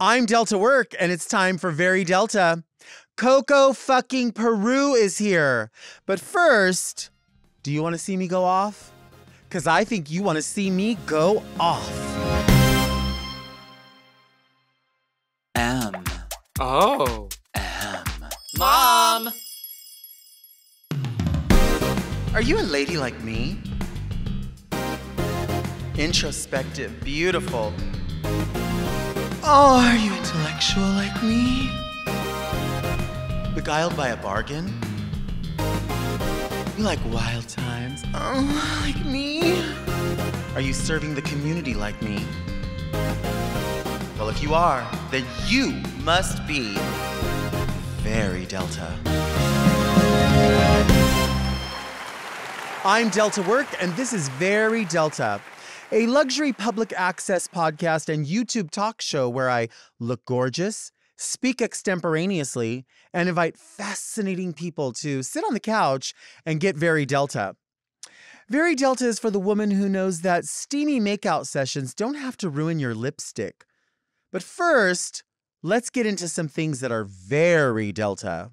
I'm Delta Work, and it's time for Very Delta. Coco fucking Peru is here. But first, do you want to see me go off? Because I think you want to see me go off. M. Oh. M. Mom! Are you a lady like me? Introspective, beautiful. Oh, are you intellectual like me? Beguiled by a bargain? You like wild times? Oh, like me? Are you serving the community like me? Well, if you are, then you must be very Delta. I'm Delta Work, and this is Very Delta, a luxury public access podcast and YouTube talk show where I look gorgeous, speak extemporaneously, and invite fascinating people to sit on the couch and get very Delta. Very Delta is for the woman who knows that steamy makeout sessions don't have to ruin your lipstick. But first, let's get into some things that are very Delta.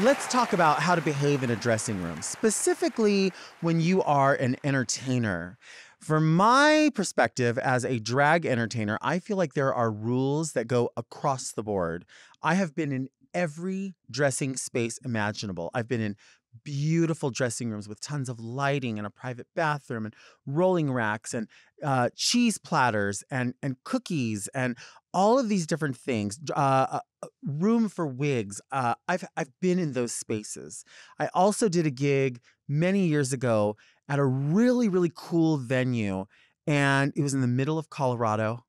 Let's talk about how to behave in a dressing room, specifically when you are an entertainer. From my perspective as a drag entertainer, I feel like there are rules that go across the board. I have been in every dressing space imaginable. I've been in beautiful dressing rooms with tons of lighting and a private bathroom and rolling racks and uh, cheese platters and and cookies and all of these different things. Uh, uh, room for wigs. Uh, I've I've been in those spaces. I also did a gig many years ago at a really really cool venue, and it was in the middle of Colorado,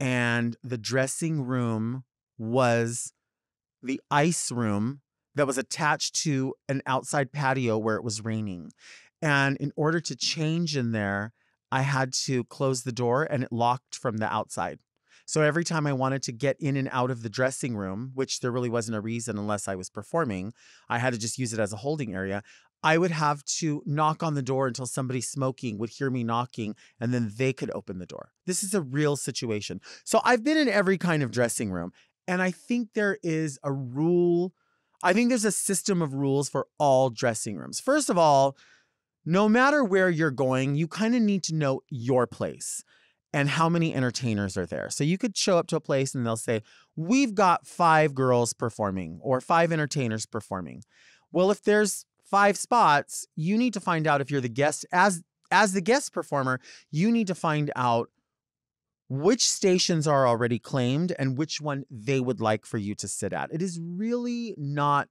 and the dressing room was the ice room that was attached to an outside patio where it was raining. And in order to change in there, I had to close the door and it locked from the outside. So every time I wanted to get in and out of the dressing room, which there really wasn't a reason unless I was performing, I had to just use it as a holding area. I would have to knock on the door until somebody smoking would hear me knocking and then they could open the door. This is a real situation. So I've been in every kind of dressing room. And I think there is a rule I think there's a system of rules for all dressing rooms. First of all, no matter where you're going, you kind of need to know your place and how many entertainers are there. So you could show up to a place and they'll say, We've got five girls performing or five entertainers performing. Well, if there's five spots, you need to find out if you're the guest as as the guest performer, you need to find out which stations are already claimed and which one they would like for you to sit at. It is really not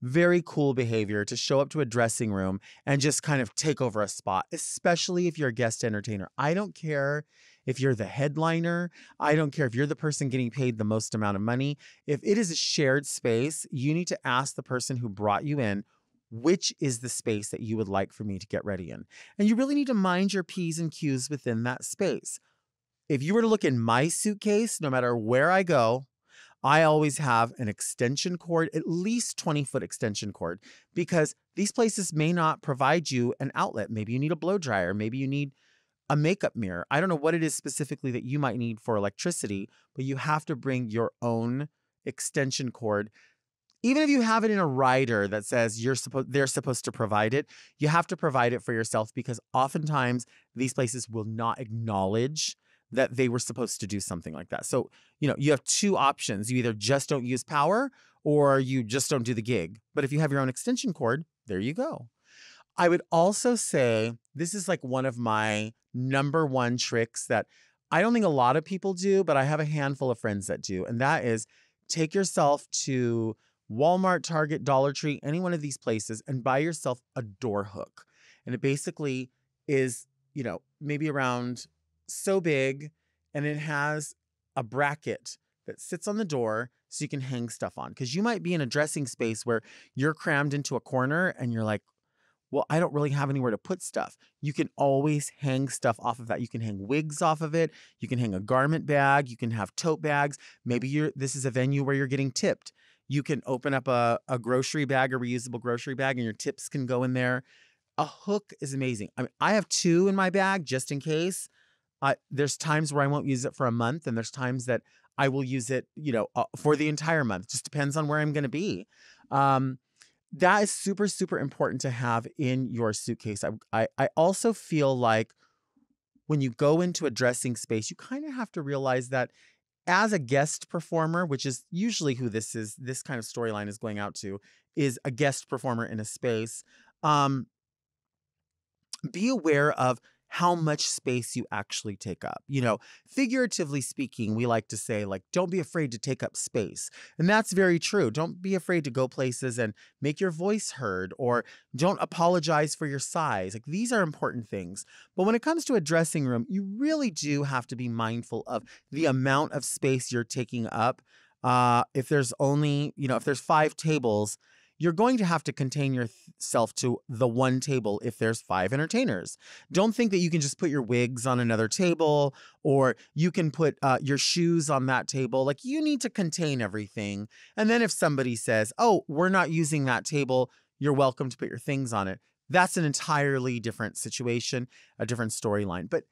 very cool behavior to show up to a dressing room and just kind of take over a spot, especially if you're a guest entertainer. I don't care if you're the headliner, I don't care if you're the person getting paid the most amount of money. If it is a shared space, you need to ask the person who brought you in which is the space that you would like for me to get ready in. And you really need to mind your P's and Q's within that space if you were to look in my suitcase, no matter where I go, I always have an extension cord, at least 20 foot extension cord, because these places may not provide you an outlet. Maybe you need a blow dryer. Maybe you need a makeup mirror. I don't know what it is specifically that you might need for electricity, but you have to bring your own extension cord. Even if you have it in a rider that says you're supposed they're supposed to provide it, you have to provide it for yourself because oftentimes these places will not acknowledge that they were supposed to do something like that. So, you know, you have two options. You either just don't use power or you just don't do the gig. But if you have your own extension cord, there you go. I would also say this is like one of my number one tricks that I don't think a lot of people do, but I have a handful of friends that do. And that is take yourself to Walmart, Target, Dollar Tree, any one of these places and buy yourself a door hook. And it basically is, you know, maybe around so big and it has a bracket that sits on the door so you can hang stuff on. Because you might be in a dressing space where you're crammed into a corner and you're like, well, I don't really have anywhere to put stuff. You can always hang stuff off of that. You can hang wigs off of it. You can hang a garment bag. You can have tote bags. Maybe you're this is a venue where you're getting tipped. You can open up a, a grocery bag, a reusable grocery bag, and your tips can go in there. a hook is amazing. I mean, I have two in my bag just in case. Uh, there's times where I won't use it for a month, and there's times that I will use it, you know, uh, for the entire month. Just depends on where I'm going to be. Um, that is super, super important to have in your suitcase. I, I, I also feel like when you go into a dressing space, you kind of have to realize that as a guest performer, which is usually who this is, this kind of storyline is going out to, is a guest performer in a space. Um, be aware of how much space you actually take up. You know, figuratively speaking, we like to say, like, don't be afraid to take up space. And that's very true. Don't be afraid to go places and make your voice heard, or don't apologize for your size. Like, these are important things. But when it comes to a dressing room, you really do have to be mindful of the amount of space you're taking up. Uh, if there's only, you know, if there's five tables, you're going to have to contain yourself to the one table if there's five entertainers. Don't think that you can just put your wigs on another table or you can put uh, your shoes on that table. Like you need to contain everything. And then if somebody says, oh, we're not using that table, you're welcome to put your things on it. That's an entirely different situation, a different storyline. But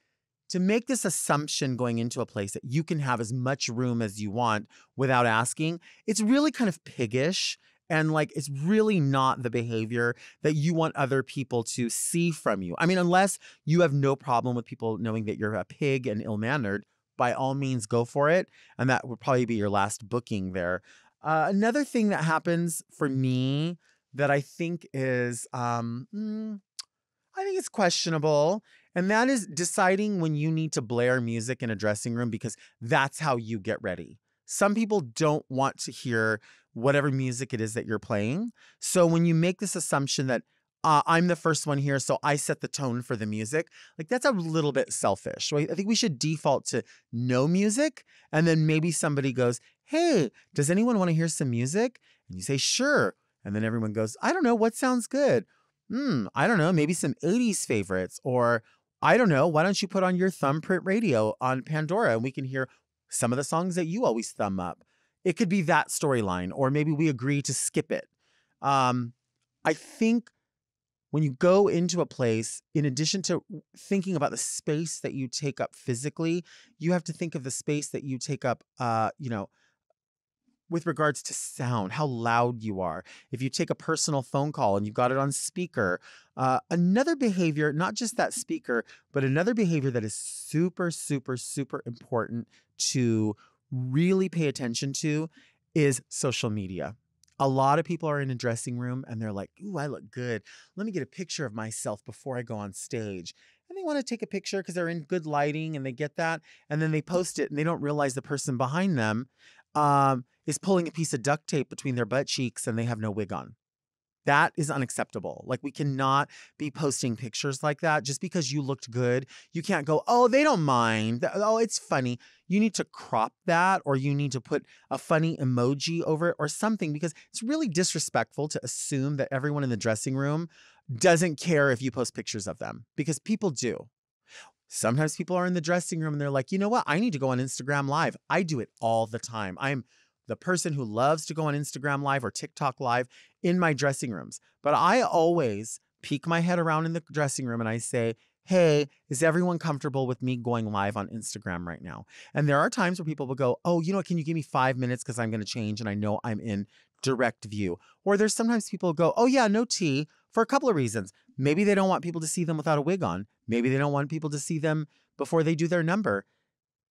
to make this assumption going into a place that you can have as much room as you want without asking, it's really kind of piggish and like it's really not the behavior that you want other people to see from you. I mean, unless you have no problem with people knowing that you're a pig and ill mannered, by all means go for it. And that would probably be your last booking there. Uh, another thing that happens for me that I think is, um, mm, I think it's questionable. And that is deciding when you need to blare music in a dressing room because that's how you get ready. Some people don't want to hear whatever music it is that you're playing. So when you make this assumption that uh, I'm the first one here, so I set the tone for the music. Like that's a little bit selfish. I think we should default to no music, and then maybe somebody goes, "Hey, does anyone want to hear some music?" And you say, "Sure," and then everyone goes, "I don't know what sounds good." Hmm, I don't know, maybe some '80s favorites, or I don't know. Why don't you put on your thumbprint radio on Pandora and we can hear some of the songs that you always thumb up? It could be that storyline, or maybe we agree to skip it. Um, I think when you go into a place, in addition to thinking about the space that you take up physically, you have to think of the space that you take up, uh, you know, with regards to sound, how loud you are. If you take a personal phone call and you've got it on speaker, uh, another behavior, not just that speaker, but another behavior that is super, super, super important to really pay attention to is social media. A lot of people are in a dressing room and they're like, Ooh, I look good. Let me get a picture of myself before I go on stage. And they want to take a picture because they're in good lighting and they get that. And then they post it and they don't realize the person behind them um, is pulling a piece of duct tape between their butt cheeks and they have no wig on. That is unacceptable. Like, we cannot be posting pictures like that just because you looked good. You can't go, oh, they don't mind. Oh, it's funny. You need to crop that or you need to put a funny emoji over it or something because it's really disrespectful to assume that everyone in the dressing room doesn't care if you post pictures of them because people do. Sometimes people are in the dressing room and they're like, you know what? I need to go on Instagram Live. I do it all the time. I'm the person who loves to go on Instagram Live or TikTok Live in my dressing rooms. But I always peek my head around in the dressing room and I say, Hey, is everyone comfortable with me going live on Instagram right now? And there are times where people will go, Oh, you know what? Can you give me five minutes? Because I'm going to change and I know I'm in direct view. Or there's sometimes people go, Oh, yeah, no tea for a couple of reasons. Maybe they don't want people to see them without a wig on. Maybe they don't want people to see them before they do their number.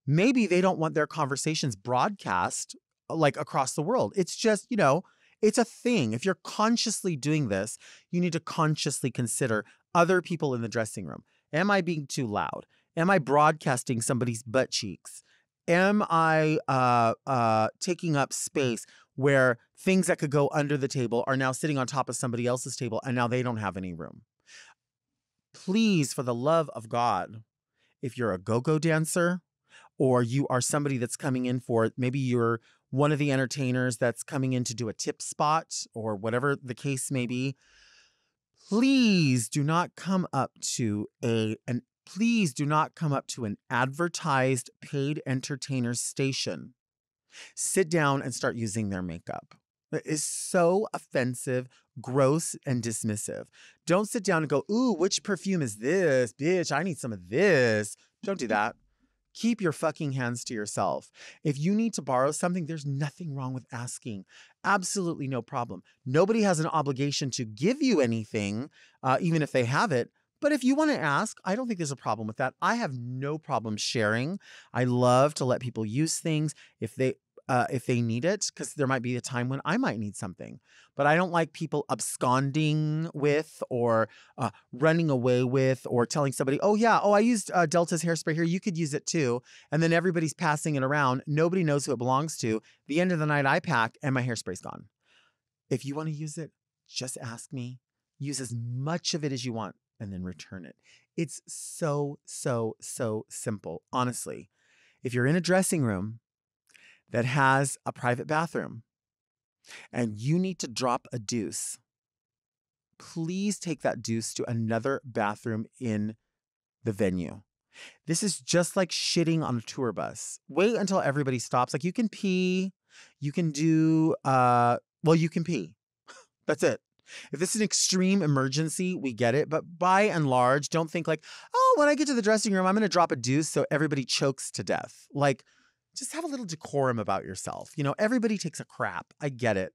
Maybe they don't want their conversations broadcast like across the world. It's just, you know, it's a thing. If you're consciously doing this, you need to consciously consider other people in the dressing room. Am I being too loud? Am I broadcasting somebody's butt cheeks? Am I uh, uh, taking up space where things that could go under the table are now sitting on top of somebody else's table and now they don't have any room? Please, for the love of God, if you're a go go dancer or you are somebody that's coming in for maybe you're one of the entertainers that's coming in to do a tip spot or whatever the case may be, please do not come up to a an please do not come up to an advertised paid entertainer station. Sit down and start using their makeup. It is so offensive, gross, and dismissive. Don't sit down and go, ooh, which perfume is this? Bitch, I need some of this. Don't do that. Keep your fucking hands to yourself. If you need to borrow something, there's nothing wrong with asking. Absolutely no problem. Nobody has an obligation to give you anything, uh, even if they have it. But if you want to ask, I don't think there's a problem with that. I have no problem sharing. I love to let people use things if they uh, if they need it, because there might be a time when I might need something. But I don't like people absconding with or uh, running away with or telling somebody, oh, yeah, oh, I used uh, Delta's hairspray here. You could use it too. And then everybody's passing it around. Nobody knows who it belongs to. The end of the night, I pack and my hairspray's gone. If you want to use it, just ask me. Use as much of it as you want and then return it. It's so, so, so simple, honestly. If you're in a dressing room that has a private bathroom and you need to drop a deuce, please take that deuce to another bathroom in the venue. This is just like shitting on a tour bus. Wait until everybody stops. Like you can pee, you can do uh well, you can pee. That's it. If this is an extreme emergency, we get it. But by and large, don't think like, oh, when I get to the dressing room, I'm to drop a deuce so everybody chokes to death. Like, just have a little decorum about yourself. You know, everybody takes a crap. I get it.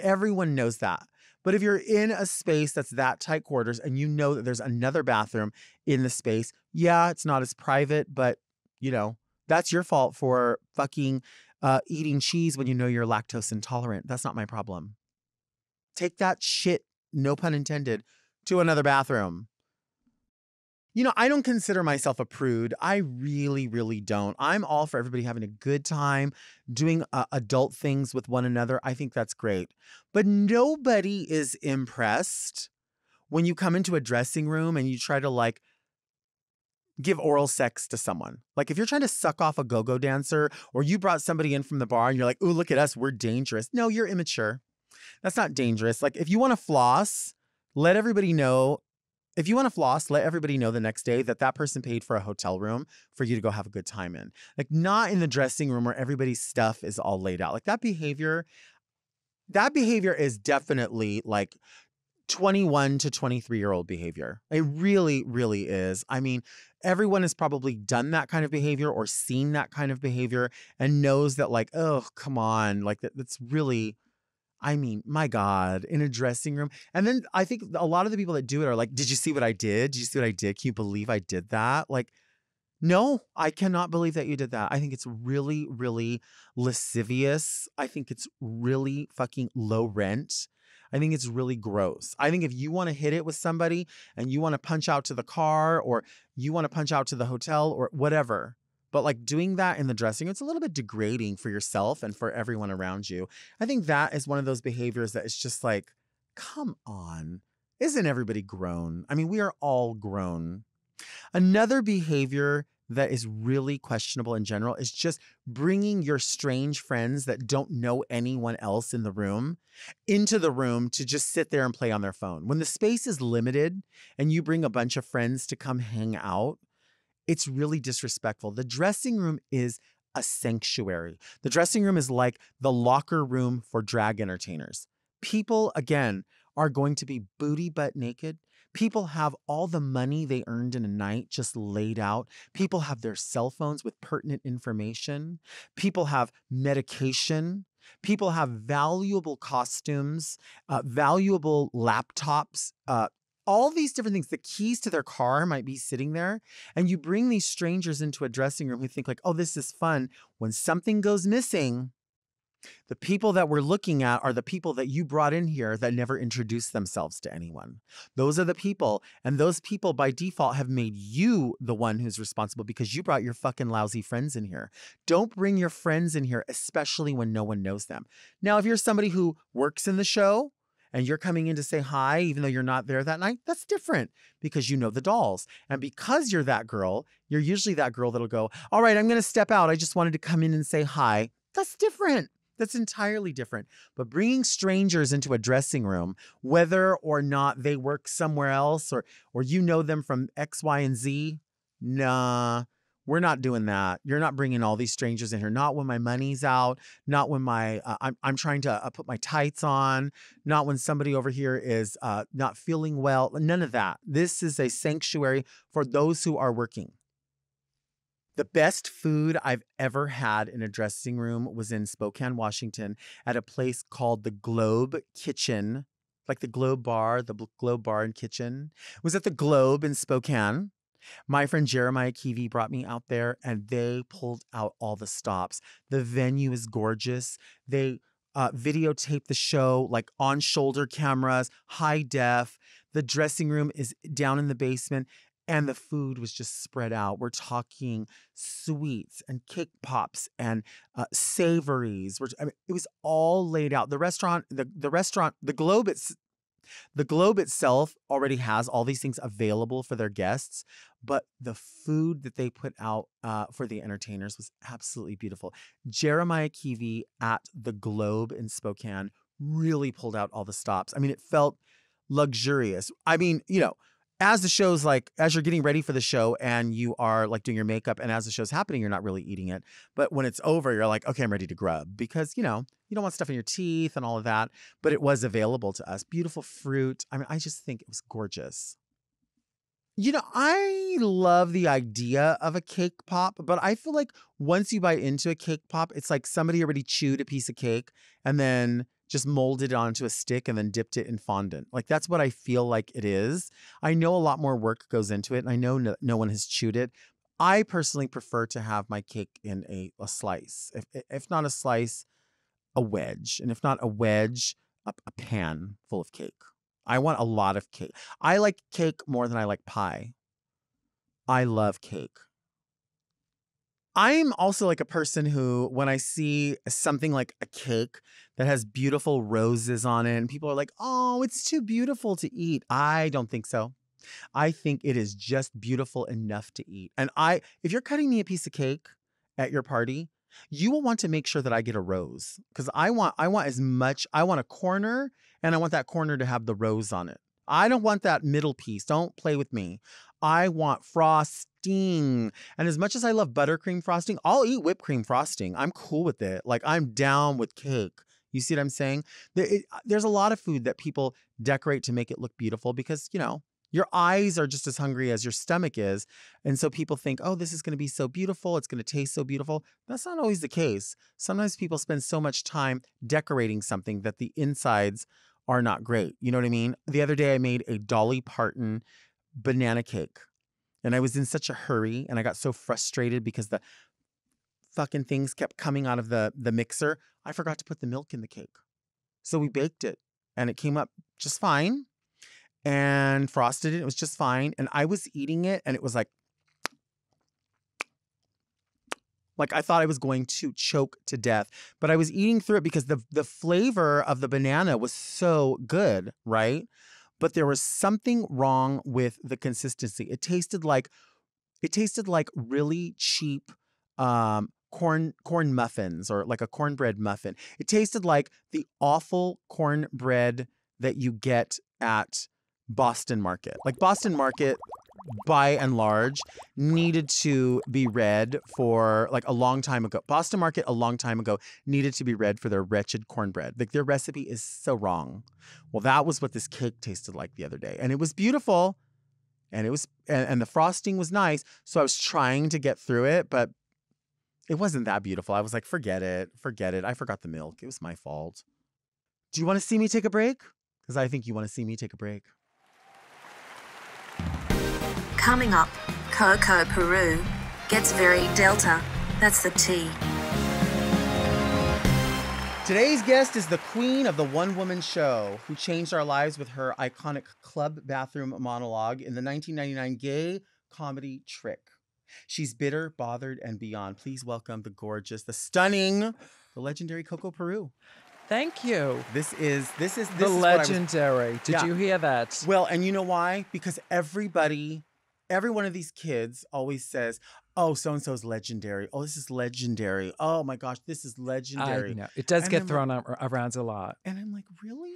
Everyone knows that. But if you're in a space that's that tight quarters and you know that there's another bathroom in the space, yeah, it's not as private, but you know, that's your fault for fucking uh, eating cheese when you know you're lactose intolerant. That's not my problem. Take that shit, no pun intended, to another bathroom. You know, I don't consider myself a prude. I really, really don't. I'm all for everybody having a good time, doing uh, adult things with one another. I think that's great. But nobody is impressed when you come into a dressing room and you try to like give oral sex to someone. Like if you're trying to suck off a go go dancer or you brought somebody in from the bar and you're like, ooh, look at us, we're dangerous. No, you're immature. That's not dangerous. Like if you want to floss, let everybody know if you want to floss, let everybody know the next day that that person paid for a hotel room for you to go have a good time in. Like not in the dressing room where everybody's stuff is all laid out. Like that behavior, that behavior is definitely like 21 to 23 year old behavior. It really, really is. I mean, everyone has probably done that kind of behavior or seen that kind of behavior and knows that, like, oh, come on, like that, that's really I mean, my God, in a dressing room. And then I think a lot of the people that do it are like, Did you see what I did? Did you see what I did? Can you believe I did that? Like, no, I cannot believe that you did that. I think it's really, really lascivious. I think it's really fucking low rent. I think it's really gross. I think if you want to hit it with somebody and you want to punch out to the car or you want to punch out to the hotel or whatever, but like doing that in the dressing room, it's a little bit degrading for yourself and for everyone around you. I think that is one of those behaviors that is just like, come on. Isn't everybody grown? I mean, we are all grown. Another behavior that is really questionable in general is just bringing your strange friends that don't know anyone else in the room into the room to just sit there and play on their phone. When the space is limited and you bring a bunch of friends to come hang out, it's really disrespectful. The dressing room is a sanctuary. The dressing room is like the locker room for drag entertainers. People, again, are going to be booty butt naked. People have all the money they earned in a night just laid out. People have their cell phones with pertinent information. People have medication. People have valuable costumes, uh, valuable laptops, uh, all these different things. The keys to their car might be sitting there, and you bring these strangers into a dressing room who think like, "Oh, this is fun." When something goes missing, the people that we're looking at are the people that you brought in here that never introduced themselves to anyone. Those are the people, and those people by default have made you the one who's responsible because you brought your fucking lousy friends in here. Don't bring your friends in here, especially when no one knows them. Now, if you're somebody who works in the show, and you're coming in to say hi, even though you're not there that night, that's different because you know the dolls. And because you're that girl, you're usually that girl that'll go, All right, I'm going to step out. I just wanted to come in and say hi. That's different. That's entirely different. But bringing strangers into a dressing room, whether or not they work somewhere else or, or you know them from X, Y, and Z, nah. We're not doing that. You're not bringing all these strangers in here. Not when my money's out. Not when my uh, I'm I'm trying to uh, put my tights on. Not when somebody over here is uh, not feeling well. None of that. This is a sanctuary for those who are working. The best food I've ever had in a dressing room was in Spokane, Washington, at a place called the Globe Kitchen, like the Globe Bar, the Globe Bar and Kitchen. It was at the Globe in Spokane. My friend Jeremiah Keevy brought me out there and they pulled out all the stops. The venue is gorgeous. They uh, videotape the show like on shoulder cameras, high def. The dressing room is down in the basement and the food was just spread out. We're talking sweets and cake pops and uh, savories. We're, I mean, it was all laid out. The restaurant, the, the restaurant, the Globe, it's, the Globe itself already has all these things available for their guests, but the food that they put out uh, for the entertainers was absolutely beautiful. Jeremiah Keevy at the Globe in Spokane really pulled out all the stops. I mean, it felt luxurious. I mean, you know, as the show's like as you're getting ready for the show and you are like doing your makeup and as the show's happening you're not really eating it. But when it's over you're like okay i'm ready to grub because you know you don't want stuff in your teeth and all of that but it was available to us. Beautiful fruit. I mean i just think it was gorgeous. You know, I love the idea of a cake pop, but I feel like once you bite into a cake pop, it's like somebody already chewed a piece of cake and then just molded it onto a stick and then dipped it in fondant. Like that's what I feel like it is. I know a lot more work goes into it and I know no, no one has chewed it. I personally prefer to have my cake in a, a slice. If, if not a slice, a wedge. And if not a wedge, a, a pan full of cake. I want a lot of cake. I like cake more than I like pie. I love cake. I'm also like a person who, when I see something like a cake that has beautiful roses on it, and people are like, oh, it's too beautiful to eat. I don't think so. I think it is just beautiful enough to eat. And I, if you're cutting me a piece of cake at your party, you will want to make sure that I get a rose because I want I want as much I want a corner and I want that corner to have the rose on it. I don't want that middle piece. Don't play with me. I want frosting. And as much as I love buttercream frosting, I'll eat whipped cream frosting. I'm cool with it. Like I'm down with cake. You see what I'm saying? It, uh, there's a lot of food that people decorate to make it look beautiful because, you know, your eyes are just as hungry as your stomach is. And so people think, oh, this is going to be so beautiful. It's going to taste so beautiful. That's not always the case. Sometimes people spend so much time decorating something that the insides are not great. You know what I mean? The other day I made a Dolly Parton banana cake. And I was in such a hurry and I got so frustrated because the fucking things kept coming out of the the mixer. I forgot to put the milk in the cake. So we baked it and it came up just fine and frosted it. It was just fine. And I was eating it and it was like, like I thought I was going to choke to death, but I was eating through it because the the flavor of the banana was so good, right? But there was something wrong with the consistency. It tasted like it tasted like really cheap um, corn corn muffins or like a cornbread muffin. It tasted like the awful cornbread that you get at Boston Market. Like Boston Market by and large needed to be read for like a long time ago. Boston Market a long time ago needed to be read for their wretched cornbread. Like their recipe is so wrong. Well, that was what this cake tasted like the other day. And it was beautiful and it was and, and the frosting was nice. So I was trying to get through it, but it wasn't that beautiful. I was like, forget it, forget it. I forgot the milk. It was my fault. Do you want to see me take a break? Because I think you want to see me take a break. Coming up, Coco Peru gets very Delta. That's the T. Today's guest is the queen of the one woman show who changed our lives with her iconic club bathroom monologue in the 1999 gay comedy Trick. She's bitter, bothered, and beyond. Please welcome the gorgeous, the stunning, the legendary Coco Peru. Thank you. This is this is this the is what I was- legendary. Did Yeah. you hear that? Well, and you know why? Because everybody, every one of these kids always says, "Oh, so and so's legendary. Oh, this is legendary. Oh my gosh, this is legendary." I legendary." know. It does And get I'm thrown ar- around a lot. And I'm like, really?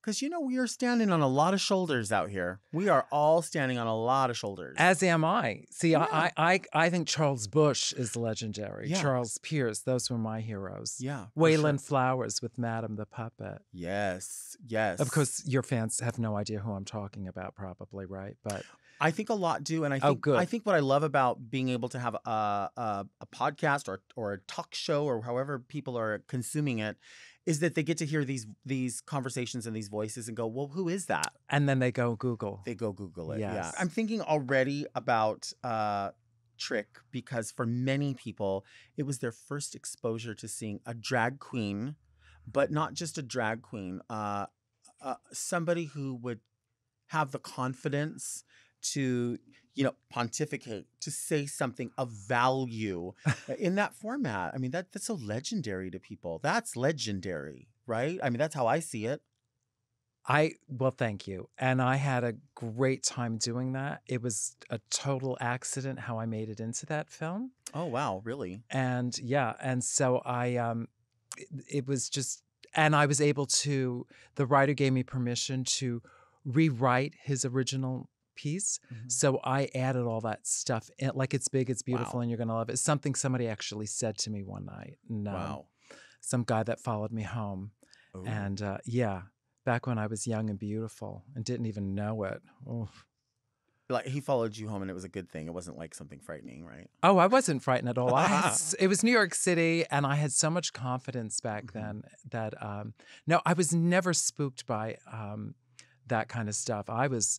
Because you know we are standing on a lot of shoulders out here. We are all standing on a lot of shoulders. As am I. See, Yeah. I, I, I think Charles Busch is legendary. Yeah. Charles Pierce, those were my heroes. yeah, Wayland sure. Flowers with Madame the Puppet. Yes, yes. Of course, your fans have no idea who I'm talking about, probably, right? But I think a lot do, and I Oh, think I think what I love about being able to have a a, a podcast or or a talk show or however people are consuming it is that they get to hear these these conversations and these voices and go, well, who is that? and then they go Google. They go Google it. Yeah, I'm thinking already about uh, Trick because for many people it was their first exposure to seeing a drag queen, but not just a drag queen, uh, uh, somebody who would have the confidence to you know pontificate to say something of value in that format. I mean that that's so legendary to people. That's legendary right? I mean that's how i see it. I well, thank you. And I had a great time doing that. It was a total accident how I made it into that film. oh wow. Really? And yeah, and so I um it, it was just and I was able to the writer gave me permission to rewrite his original piece. Mhm. So I added all that stuff in like it's big, it's beautiful, Wow. and you're gonna love it. It's something somebody actually said to me one night. And, um, wow Some guy that followed me home. Ooh. And uh, yeah, back when I was young and beautiful and didn't even know it. Oof. like he followed you home and it was a good thing it wasn't like something frightening right Oh, I wasn't frightened at all. I had, it was New York City, and I had so much confidence back Mhm. then that um, no, I was never spooked by um, that kind of stuff. I was,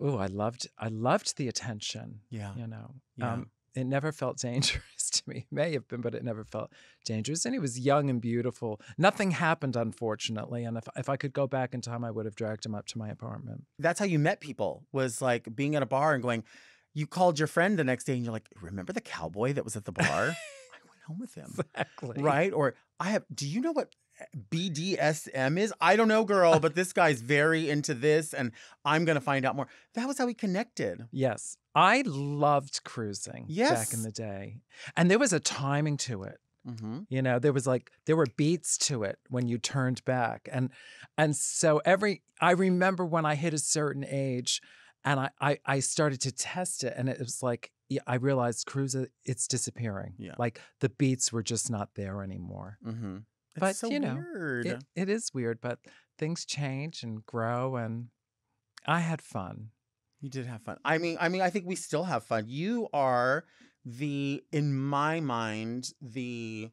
oh, I loved, I loved the attention. yeah You know, Yeah. um, it never felt dangerous to me. It may have been, but it never felt dangerous. And he was young and beautiful. Nothing happened, unfortunately. And if if I could go back in time, I would have dragged him up to my apartment. that's how you met people was like being at a bar and going you called your friend the next day and you're like remember the cowboy that was at the bar i went home with him Exactly. right or i have do you know what bdsm is i don't know girl but this guy's very into this and i'm gonna find out more that was how we connected Yes. I loved cruising Yes. back in the day. And there was a timing to it. mm-hmm. You know, there was like there were beats to it when you turned back. And and so every I remember when I hit a certain age and I I, I started to test it and it was like yeah, I realized cruise it's disappearing. Yeah. Like the beats were just not there anymore. Mm-hmm. But, so you know, weird. It, it is weird, but things change and grow and I had fun. You did have fun. I mean, I mean, I think we still have fun. You are the, in my mind, the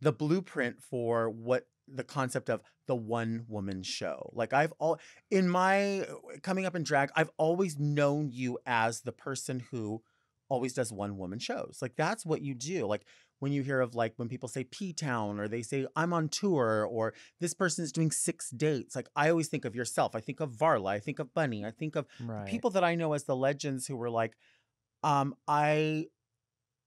the blueprint for what the concept of the one woman show. Like I've all in my coming up in drag, I've always known you as the person who always does one woman shows. Like that's what you do. Like when you hear of like when people say P Town or they say I'm on tour or this person is doing six dates. Like I always think of yourself. I think of Varla. I think of Bunny. I think of Right. people that I know as the legends who were like, um, I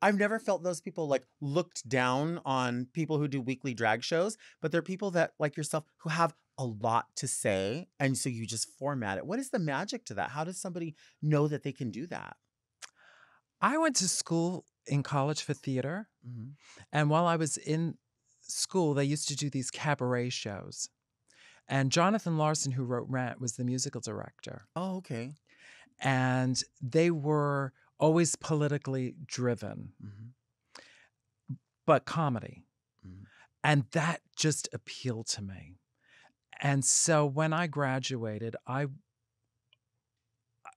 I've never felt those people like looked down on people who do weekly drag shows, but they're people that like yourself who have a lot to say. And so you just format it. What is the magic to that? How does somebody know that they can do that? I went to school in college for theater. And while I was in school, they used to do these cabaret shows. And Jonathan Larson, who wrote Rent, was the musical director. Oh, okay. And they were always politically driven, Mhm. but comedy. Mhm. And that just appealed to me. And so when I graduated, I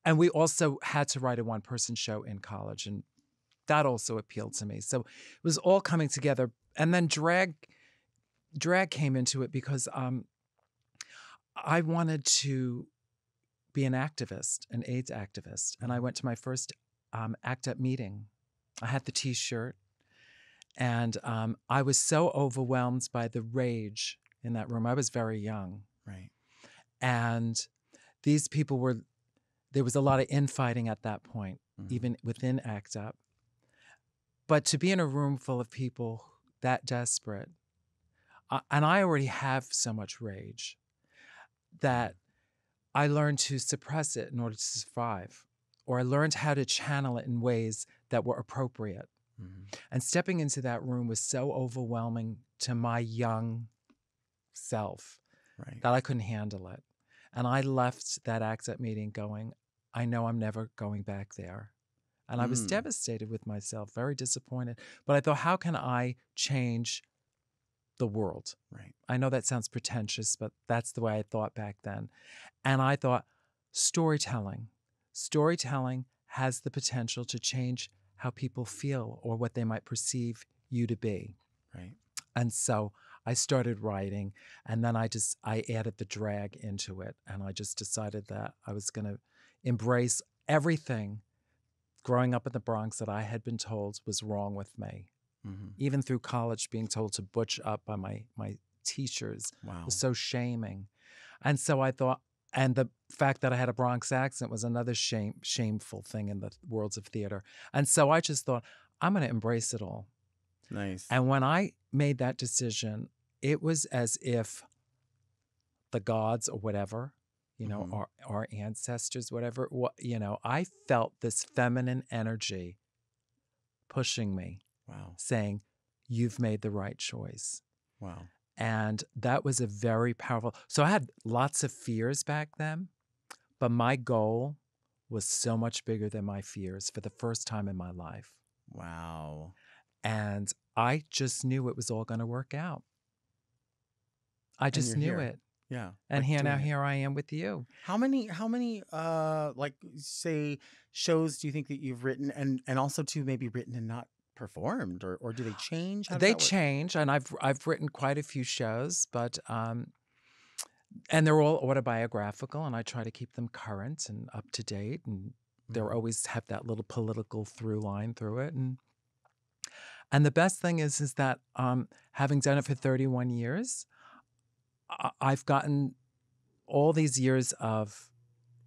and we also had to write a one person show in college and that also appealed to me. So it was all coming together. And then drag drag came into it because um I wanted to be an activist, an AIDS activist. And I went to my first um, ACT UP meeting. I had the t shirt. And um, I was so overwhelmed by the rage in that room. I was very young. Right. And these people were, there was a lot of infighting at that point, Mhm. even within ACT UP. But to be in a room full of people that desperate, uh, and I already have so much rage that I learned to suppress it in order to survive, or I learned how to channel it in ways that were appropriate. Mhm. And stepping into that room was so overwhelming to my young self Right. that I couldn't handle it. And I left that ACT meeting going, I know I'm never going back there. And I was Mm. devastated with myself, very disappointed. But I thought, how can I change the world? Right. I know that sounds pretentious, but that's the way I thought back then. And I thought, storytelling. Storytelling has the potential to change how people feel or what they might perceive you to be. Right. And so I started writing and then I just I added the drag into it and I just decided that I was going to embrace everything growing up in the Bronx that I had been told was wrong with me. hmm Even through college being told to butch up by my my teachers Wow. was so shaming. And so I thought and the fact that I had a Bronx accent was another shame shameful thing in the worlds of theater. And so I just thought I'm going to embrace it all. Nice. And when I made that decision, it was as if the gods or whatever, you know, Mhm. our, our ancestors, whatever, what, you know, I felt this feminine energy pushing me, wow. saying, You've made the right choice. Wow. And that was a very powerful. So I had lots of fears back then, but my goal was so much bigger than my fears for the first time in my life. Wow. And I just knew it was all going to work out. I just knew here. it. Yeah. And like here now, it. here I am with you. How many how many uh like say shows do you think that you've written and and also to maybe written and not performed or or do they change? They change, and I've I've written quite a few shows, but um, and they're all autobiographical, and I try to keep them current and up to date, and they Mhm. always have that little political through line through it, and and the best thing is is that um, having done it for thirty one years, I- I've gotten all these years of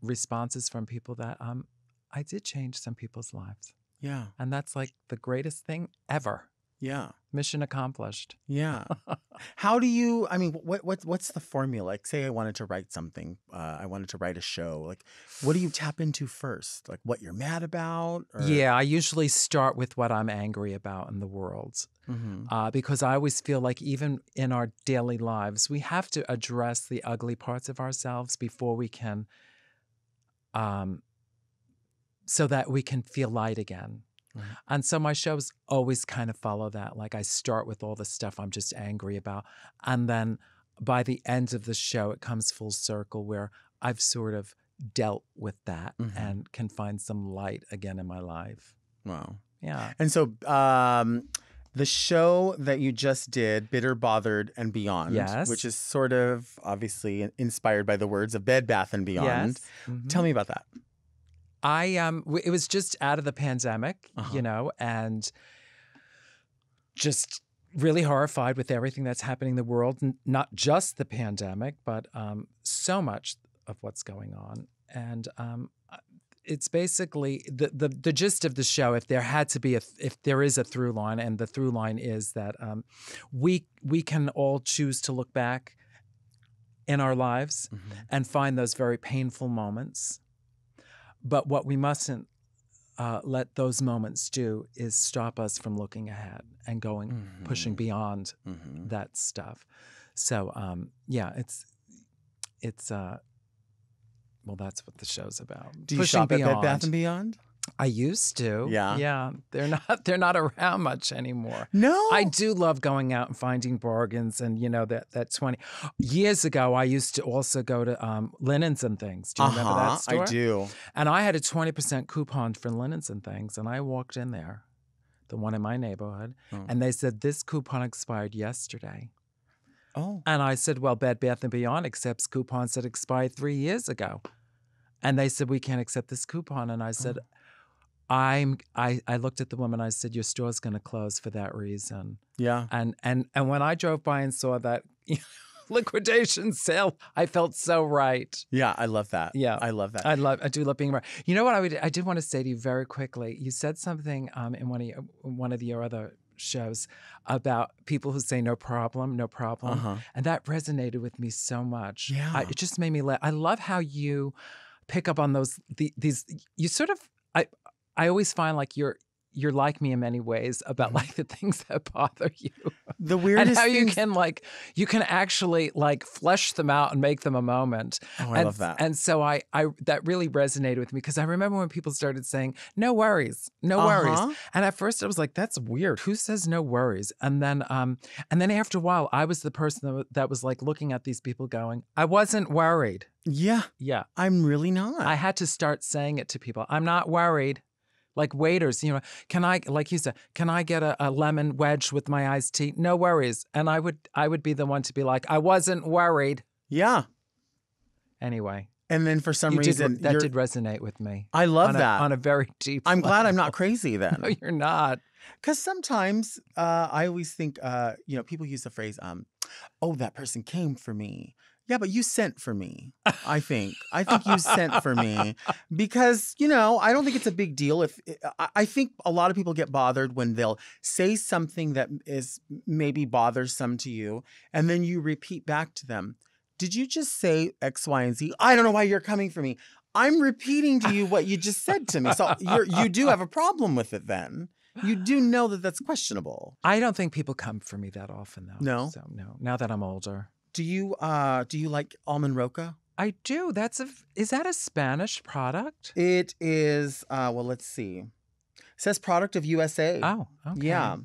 responses from people that um, I did change some people's lives, Yeah. and that's like the greatest thing ever. Yeah. Mission accomplished. Yeah. How do you? I mean, what what what's the formula? Like, say I wanted to write something. Uh, I wanted to write a show. Like, what do you tap into first? Like, what you're mad about? Or... Yeah, I usually start with what I'm angry about in the world hmm uh, because I always feel like even in our daily lives, we have to address the ugly parts of ourselves before we can, um, so that we can feel light again. Right. And so my shows always kind of follow that. Like I start with all the stuff I'm just angry about. And then by the end of the show, it comes full circle where I've sort of dealt with that Mhm. and can find some light again in my life. Wow. Yeah. And so, um, the show that you just did, Bitter, Bothered, and Beyond, Yes. which is sort of obviously inspired by the words of Bed Bath and Beyond. Yes. Mhm. Tell me about that. I um w- it was just out of the pandemic, Uh-huh. you know, and just really horrified with everything that's happening in the world, n- not just the pandemic, but um so much of what's going on. And um it's basically the, the the gist of the show. If there had to be a if there is a through line, and the through line is that um, we we can all choose to look back in our lives and find those very painful moments. But what we mustn't uh, let those moments do is stop us from looking ahead and going, pushing Mhm. beyond Mhm. that stuff. So, um, yeah, it's it's uh, well, that's what the show's about. Do you pushing shop at Bed Bath beyond. and Beyond? I used to. Yeah. yeah. They're not they're not around much anymore. No. I do love going out and finding bargains, and you know that that twenty years ago, I used to also go to um, Linens and Things. Do you remember Uh-huh, that store? I do. And I had a twenty percent coupon for Linens and Things, and I walked in there, the one in my neighborhood, Oh. and they said this coupon expired yesterday. Oh. And I said, well, Bed Bath and Beyond accepts coupons that expired three years ago. And they said, we can't accept this coupon. And I said, I'm I, I looked at the woman, I said, Your store's gonna close for that reason. Yeah. And and and when I drove by and saw that liquidation sale, I felt so right. Yeah. I love that. Yeah. I love that. I love I do love being right. You know what I would I did want to say to you very quickly. You said something um in one of your, one of your other shows about people who say no problem, no problem. uh-huh. And that resonated with me so much. I, Yeah. it just made me laugh. I love how you pick up on those the, these. You sort of I I always find like you're you're like me in many ways about like the things that bother you The weirdest and how you can like you can actually like flesh them out and make them a moment. Oh, I and, love that. And so I, I that really resonated with me because I remember when people started saying no worries, no worries, Uh-huh. and at first I was like, that's weird. Who says no worries? And then, um, and then after a while, I was the person that was like looking at these people, going, I wasn't worried. Yeah, Yeah, I'm really not. I had to start saying it to people. I'm not worried. Like waiters, you know, can I, like you said, can I get a, a lemon wedge with my iced tea? No worries. And I would, I would be the one to be like, I wasn't worried. yeah. Anyway, And then for some you did, reason, that did resonate with me. I love on a, that. on a very deep. I'm glad I'm not crazy then. No, you're not. Because sometimes uh, I always think, uh, you know, people use the phrase, um, "Oh, that person came for me." Yeah, but you sent for me. I think. I think you sent for me because you know I don't think it's a big deal. If eh, I, I think a lot of people get bothered when they'll say something that is maybe bothersome to you, and then you repeat back to them. Did you just say X, Y, and Z? I don't know why you're coming for me. I'm repeating to you what you just said to me. So you're, you do have a problem with it then. You do know that that's questionable. I don't think people come for me that often, though. No? So no. Now that I'm older, Do you uh do you like almond roca? I do. That's a. Is that a Spanish product? It is uh well let's see. It says product of USA. Oh, okay. Yeah.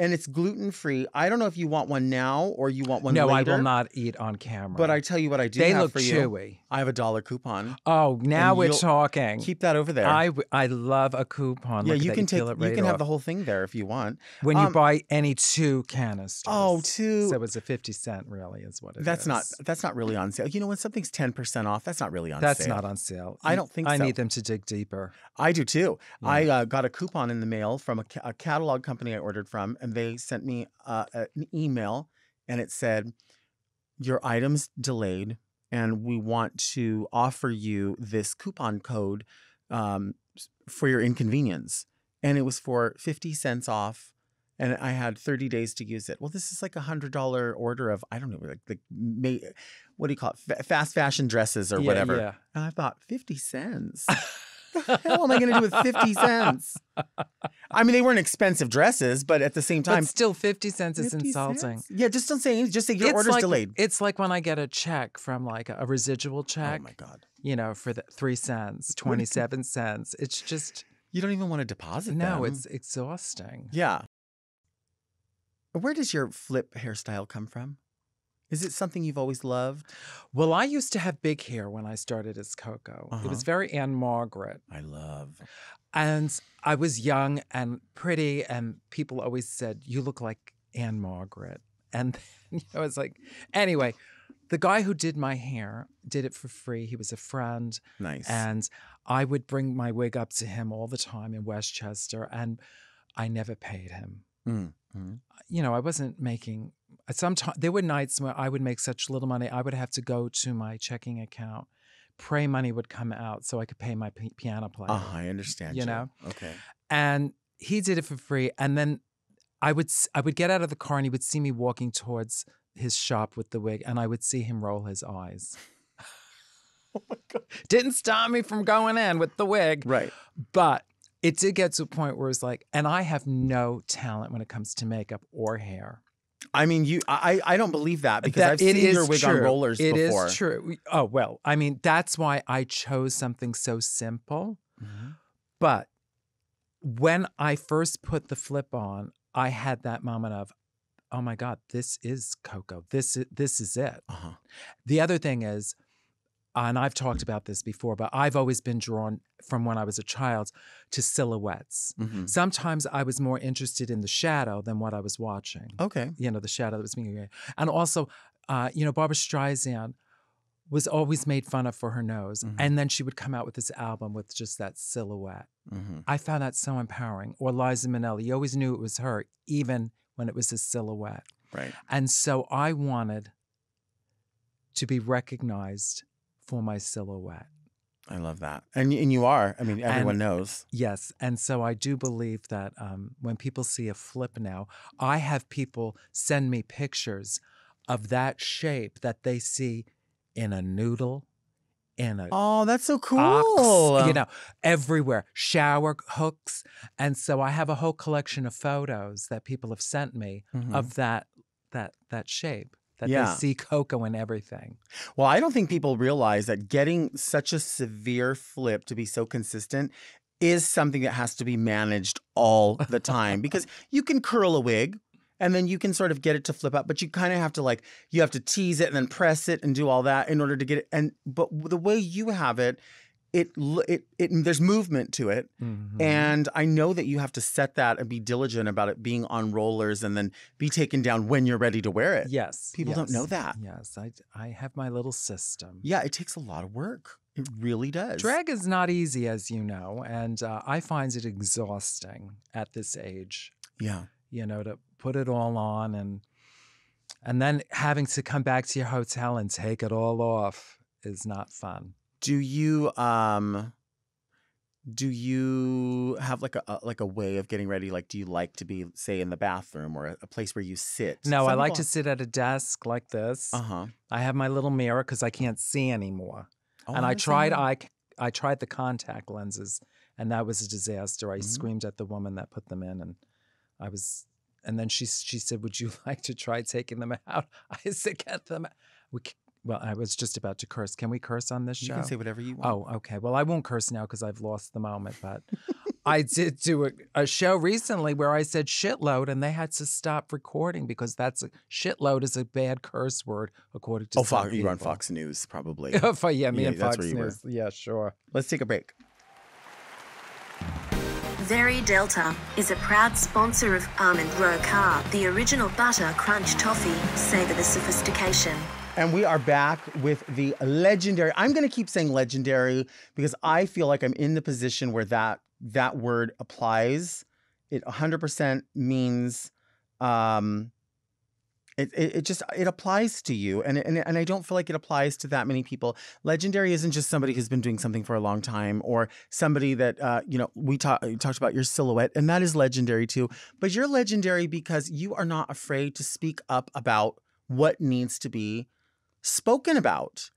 And it's gluten free. I don't know if you want one now or you want one no, later. I will not eat on camera. But I tell you what I do they have look for you. chewy. I have a dollar coupon. Oh, now we're talking. Keep that over there. I, w- I love a coupon. yeah, Look you can take it you right can have the whole thing there if you want. when you um, buy any two canisters. Oh, two. So it's a fifty cent, really, is what it is. that's not that's not really on sale. You know when something's 10% off, that's not really on sale. That's sale. not on sale. I don't think I so. need them to dig deeper. I do too. Yeah. I uh, got a coupon in the mail from a, a catalog company I ordered from, and they sent me uh, an email, and it said, "Your items delayed, and we want to offer you this coupon code um, for your inconvenience." And it was for fifty cents off, and I had thirty days to use it. Well, this is like a hundred dollar order of I don't know, like the what do you call it, Fa- fast fashion dresses or Yeah, whatever. Yeah. And I thought, 50 cents? the hell am I going to do with 50 cents? I mean, they weren't expensive dresses, but at the same time, But still, fifty cents is 50 insulting. cents? Yeah, just don't say anything. Just say your it's order's like, delayed. It's like when I get a check from like a, a residual check. Oh my God. you know, for the three cents, twenty seven cents. It's just You don't even want to deposit no, them. it's exhausting. Yeah. Where does your flip hairstyle come from? Is it something you've always loved? Well, I used to have big hair when I started as Coco. It Uh-huh. was very Ann-Margret. I love. And I was young and pretty, and people always said, You look like Ann-Margret. And you know, it's like, anyway, the guy who did my hair did it for free. He was a friend. Nice. And I would bring my wig up to him all the time in Westchester, and I never paid him. Mm, mm. You know, I wasn't making. Sometimes there were nights where I would make such little money, I would have to go to my checking account, pray money would come out so I could pay my p- piano player. Ah, I understand. You you. know? Okay. And he did it for free, and then I would I would get out of the car, and he would see me walking towards his shop with the wig, and I would see him roll his eyes. Oh my God. Didn't stop me from going in with the wig. Right. But it did get to a point where it's like, and I have no talent when it comes to makeup or hair. I mean, you. I. I don't believe that because That- I've seen your wig on true. rollers It is before. true. Oh well, I mean that's why I chose something so simple. Mhm. But when I first put the flip on, I had that moment of, oh my god, this is Coco. This is this is it. Uh-huh. The other thing is, and I've talked about this before, but I've always been drawn from when I was a child to silhouettes. Mhm. Sometimes I was more interested in the shadow than what I was watching. Okay. You know, the shadow that was being created. And also, uh, you know, Barbra Streisand was always made fun of for her nose. Mhm. And then she would come out with this album with just that silhouette. hmm I found that so empowering. Or Liza Minnelli, you always knew it was her, even when it was a silhouette. Right. And so I wanted to be recognized for my silhouette. I love that. And and you are. I mean, everyone knows. Yes. And so I do believe that um, when people see a flip now, I have people send me pictures of that shape that they see in a noodle, in a Oh, that's so cool. box, you know, everywhere, shower hooks. And so I have a whole collection of photos that people have sent me Mhm. of that that that shape. That Yeah. they see Coco in everything. Well, I don't think people realize that getting such a severe flip to be so consistent is something that has to be managed all the time because you can curl a wig and then you can sort of get it to flip up, but you kind of have to like you have to tease it and then press it and do all that in order to get it. And but the way you have it, it it it there's movement to it, Mhm. and I know that you have to set that and be diligent about it being on rollers and then be taken down when you're ready to wear it. yes, People don't know that. Yes, I I have my little system. Yeah, it takes a lot of work. It really does. Drag is not easy, as you know, and uh, I find it exhausting at this age. Yeah. You know, to put it all on and and then having to come back to your hotel and take it all off is not fun. Do you um do you have like a, a like a way of getting ready? Like do you like to be say in the bathroom or a, a place where you sit? No, I like people- to sit at a desk like this. Uh-huh. I have my little mirror because I can't see anymore. Oh, and I understand tried. I I tried the contact lenses, and that was a disaster. I Mhm. screamed at the woman that put them in, and I was. And then she she said, "Would you like to try taking them out?" I said, "Get them." out." We well, I was just about to curse. Can we curse on this show? You can say whatever you want. Oh, okay. Well, I won't curse now because I've lost the moment. But I did do a, a show recently where I said shitload, and they had to stop recording because that's a shitload is a bad curse word according to Oh, Fox, you were on. Fox News probably. For yeah, me Yeah, and Fox where you were. News. Yeah, sure. Let's take a break. Very Delta is a proud sponsor of Almond Roca, the original butter crunch toffee. Savor the sophistication. And we are back with the legendary. I'm going to keep saying legendary because I feel like I'm in the position where that that word applies. It 100% means um it, it, it just it applies to you and, and and I don't feel like it applies to that many people. Legendary isn't just somebody who's been doing something for a long time or somebody that uh you know we talked talked about your silhouette and that is legendary too. But you're legendary because you are not afraid to speak up about what needs to be spoken about.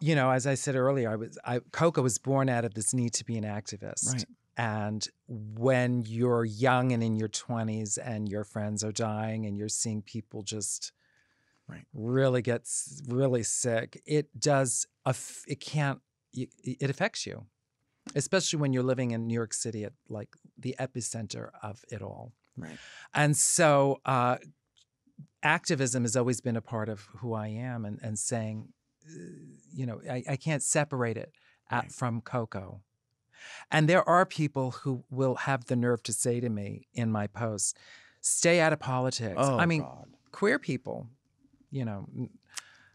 You know, as I said earlier, I was I Coco was born out of this need to be an activist. Right. And when you're young and in your 20s and your friends are dying and you're seeing people just Right. really get really sick, it does it can't it affects you. Especially when you're living in New York City at like the epicenter of it all. Right. And so uh, activism has always been a part of who I am and, and saying, uh, you know, I, I can't separate it at, from Coco. And there are people who will have the nerve to say to me in my posts, stay out of politics. Oh, I mean, God. queer people, you know,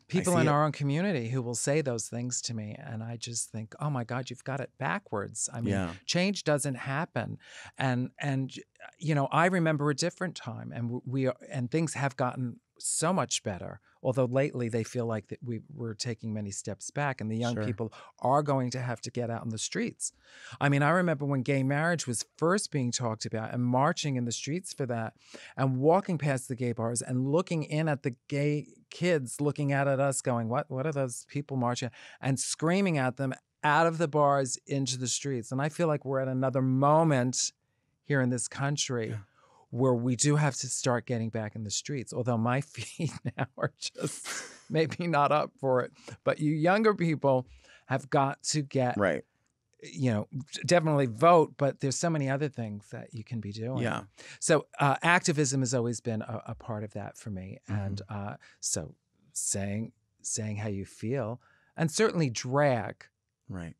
people in it. our own community who will say those things to me. And I just think, oh my God, you've got it backwards. I mean, yeah. change doesn't happen and and you know i remember a different time and we are, and things have gotten so much better although lately they feel like that we we're taking many steps back and the young Sure. people are going to have to get out in the streets i mean i remember when gay marriage was first being talked about and marching in the streets for that and walking past the gay bars and looking in at the gay kids looking out at us going what what are those people marching and screaming at them out of the bars into the streets. And I feel like we're at another moment here in this country Yeah. where we do have to start getting back in the streets. Although my feet now are just maybe not up for it. But you younger people have got to get, Right. you know, definitely vote, but there's so many other things that you can be doing. Yeah. So uh, activism has always been a, a part of that for me, and uh, so saying saying how you feel, and certainly drag Right.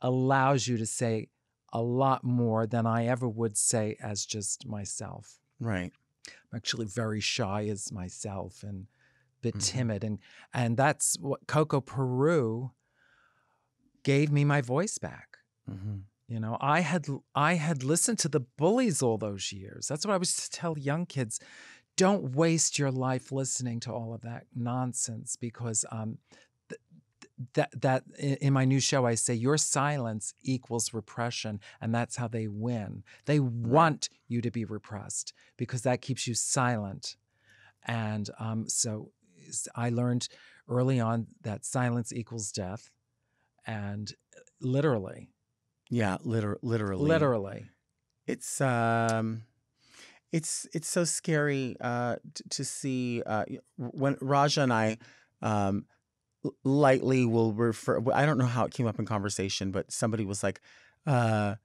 allows you to say a lot more than I ever would say as just myself. Right. I'm actually very shy as myself and a bit Mhm. timid, and and that's what Coco Peru gave me my voice back. hmm You know, I had I had listened to the bullies all those years. That's what I was to tell young kids. Don't waste your life listening to all of that nonsense because um, that that in my new show I say your silence equals repression, and that's how they win. They want you to be repressed because that keeps you silent. And um, so I learned early on that silence equals death, and literally, Yeah, liter- literally. literally. It's um it's it's so scary uh t- to see uh when Raja and I um lightly will refer I don't know how it came up in conversation but somebody was like uh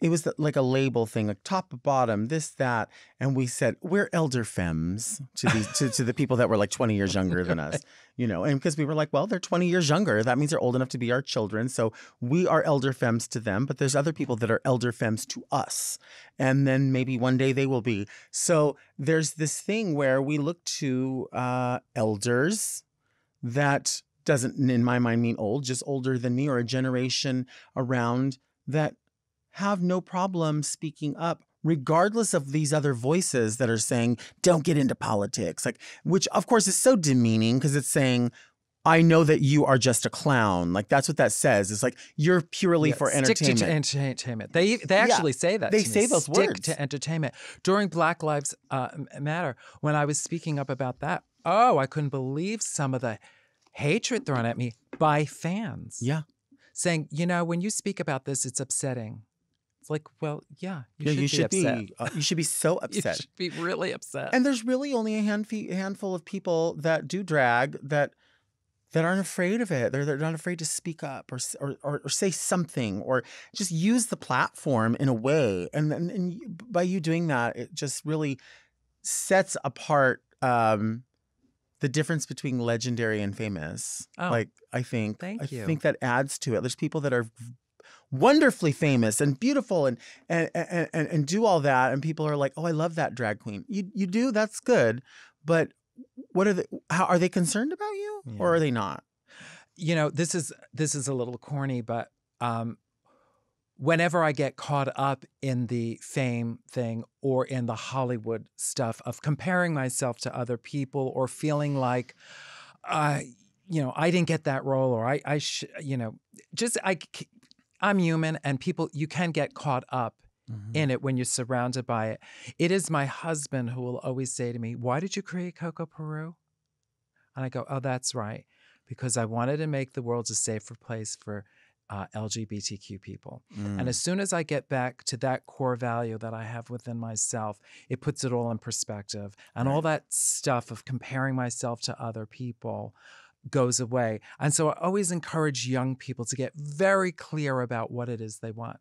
it was like a label thing like top bottom this that and we said we're elder femmes to these to, to the people that were like 20 years younger than us you know and because we were like well they're 20 years younger that means they're old enough to be our children so we are elder femmes to them but there's other people that are elder femmes to us and then maybe one day they will be. So there's this thing where we look to uh, elders that doesn't in my mind mean old just older than me or a generation around that have no problem speaking up regardless of these other voices that are saying don't get into politics like which of course is so demeaning because it's saying i know that you are just a clown like that's what that says it's like you're purely Yeah, for stick entertainment to entertainment. They they actually say that. they to me, say those stick words. to entertainment during Black Lives uh, Matter. When I was speaking up about that, oh, I couldn't believe some of the hatred thrown at me by fans. yeah saying, you know, when you speak about this, it's upsetting. It's like, well, yeah, you yeah should you should be upset. be uh, you should be so upset. You should be really upset. And there's really only a handf- handful of people that do drag that that aren't afraid of it. They're, they're not afraid to speak up or, or or or say something or just use the platform in a way. And then and by you doing that, it just really sets apart um, the difference between legendary and famous. Oh, like I think thank I you. think that adds to it. There's people that are wonderfully famous and beautiful and and and and, and do all that and people are like oh i love that drag queen you you do that's good but what are they how are they concerned about you or are they not you know, this is this is a little corny, but um, whenever I get caught up in the fame thing or in the Hollywood stuff of comparing myself to other people or feeling like, uh, you know, I didn't get that role or I, I, sh- you know, just I, I'm human and people, you can get caught up in it when you're surrounded by it. It is my husband who will always say to me, Why did you create Coco Peru? And I go, Oh, that's right. Because I wanted to make the world a safer place for uh, LGBTQ people. Mm. And as soon as I get back to that core value that I have within myself, it puts it all in perspective. And all that stuff of comparing myself to other people goes away. And so I always encourage young people to get very clear about what it is they want